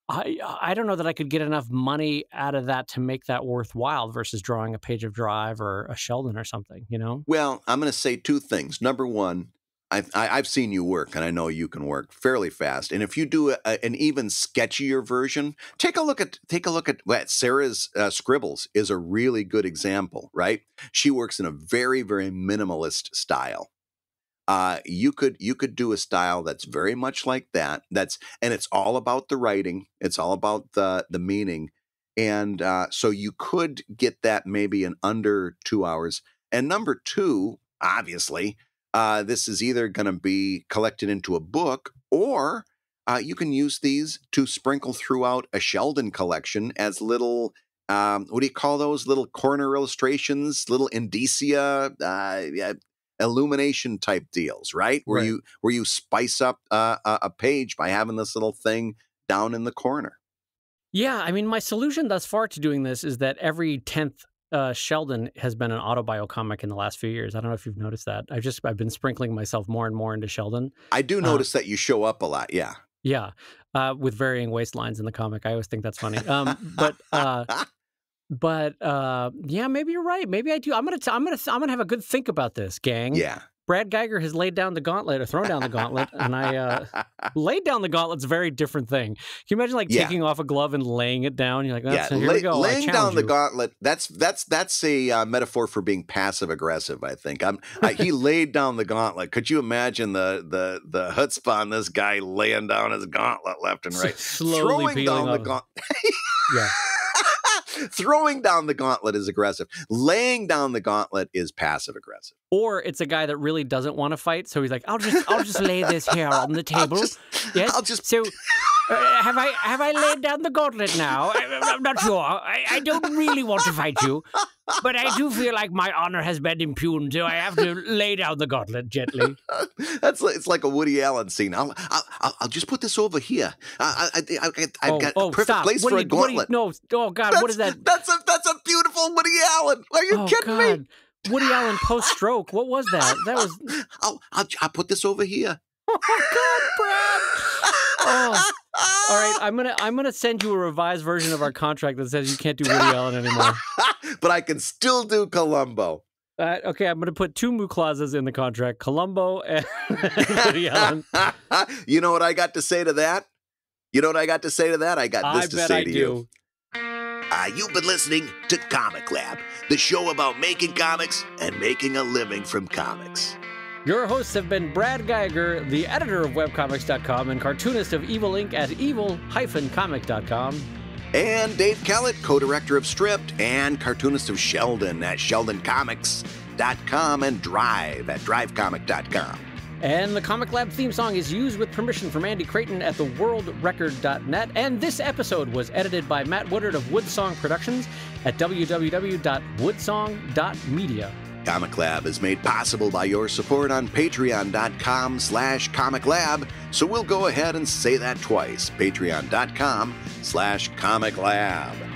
I I don't know that I could get enough money out of that to make that worthwhile versus drawing a page of Drive or a Sheldon or something, you know? Well, I'm going to say two things. Number one, I've, I- I've seen you work, and I know you can work fairly fast. And if you do a, an even sketchier version, take a look at take a look at what Sarah's uh, scribbles is a really good example, right? She works in a very very minimalist style. Uh, you could you could do a style that's very much like that. That's and it's all about the writing. It's all about the the meaning, and uh, so you could get that maybe in under two hours. And number two, obviously, uh, this is either going to be collected into a book or uh, you can use these to sprinkle throughout a Sheldon collection as little. Um, what do you call those little corner illustrations? Little indicia, uh, illumination type deals, right? Where Right. you where you spice up uh, a, a page by having this little thing down in the corner. Yeah, I mean, my solution thus far to doing this is that every tenth uh, Sheldon has been an autobio comic in the last few years. I don't know if you've noticed that. I've just I've been sprinkling myself more and more into Sheldon. I do Uh, notice that you show up a lot. Yeah. Yeah, uh, with varying waistlines in the comic. I always think that's funny. Um, but uh, but uh, yeah, maybe you're right. Maybe I do. I'm gonna t- I'm gonna I'm gonna have a good think about this, gang. yeah. Brad Guigar has laid down the gauntlet or thrown down the gauntlet, and I uh, laid down the gauntlet's a very different thing. Can you imagine like Yeah. taking off a glove and laying it down? You're like, oh, yeah, so here lay- we go. Laying down challenge the gauntlet. That's that's that's a uh, metaphor for being passive aggressive. I think. I'm. I, he laid down the gauntlet. Could you imagine the the the chutzpah on this guy laying down his gauntlet left and right, Slowly throwing down the gauntlet. Yeah. Throwing down the gauntlet is aggressive. Laying down the gauntlet is passive aggressive. Or it's a guy that really doesn't want to fight, so he's like, "I'll just, I'll just lay this here on the I'll table." just, yes. I'll just So, uh, have I, have I laid down the gauntlet now? I, I'm not sure. I, I don't really want to fight you, but I do feel like my honor has been impugned, so I have to lay down the gauntlet gently. That's it's like a Woody Allen scene. I'll I'll, I'll, just put this over here. I, I, I, I've oh, got oh, a perfect stop! place what for are a you, you- gauntlet. no, oh God, that's, what is that? That's a that's a beautiful Woody Allen. Are you oh kidding me? Woody Allen post stroke. What was that? That was I'll, I'll I'll put this over here. oh God, Brad. Oh. All right, I'm gonna I'm gonna send you a revised version of our contract that says you can't do Woody Allen anymore. but I can still do Columbo. Uh, okay, I'm gonna put two moo clauses in the contract: Columbo and Woody Allen. you know what I got to say to that? You know what I got to say to that? I got this I to say I to do. you. Uh, you've been listening to ComicLab, the show about making comics and making a living from comics. Your hosts have been Brad Guigar, the editor of webcomics.com and cartoonist of Evil Inc. at evil-comic.com. And Dave Kellett, co-director of Stripped and cartoonist of Sheldon at sheldoncomics.com and Drive at drivecomic.com. And the ComicLab theme song is used with permission from Andy Creighton at theworldrecord.net. And this episode was edited by Matt Woodard of Woodsong Productions at www.woodsong.media. ComicLab is made possible by your support on patreon.com slash comic lab. So we'll go ahead and say that twice. Patreon.com slash comic lab.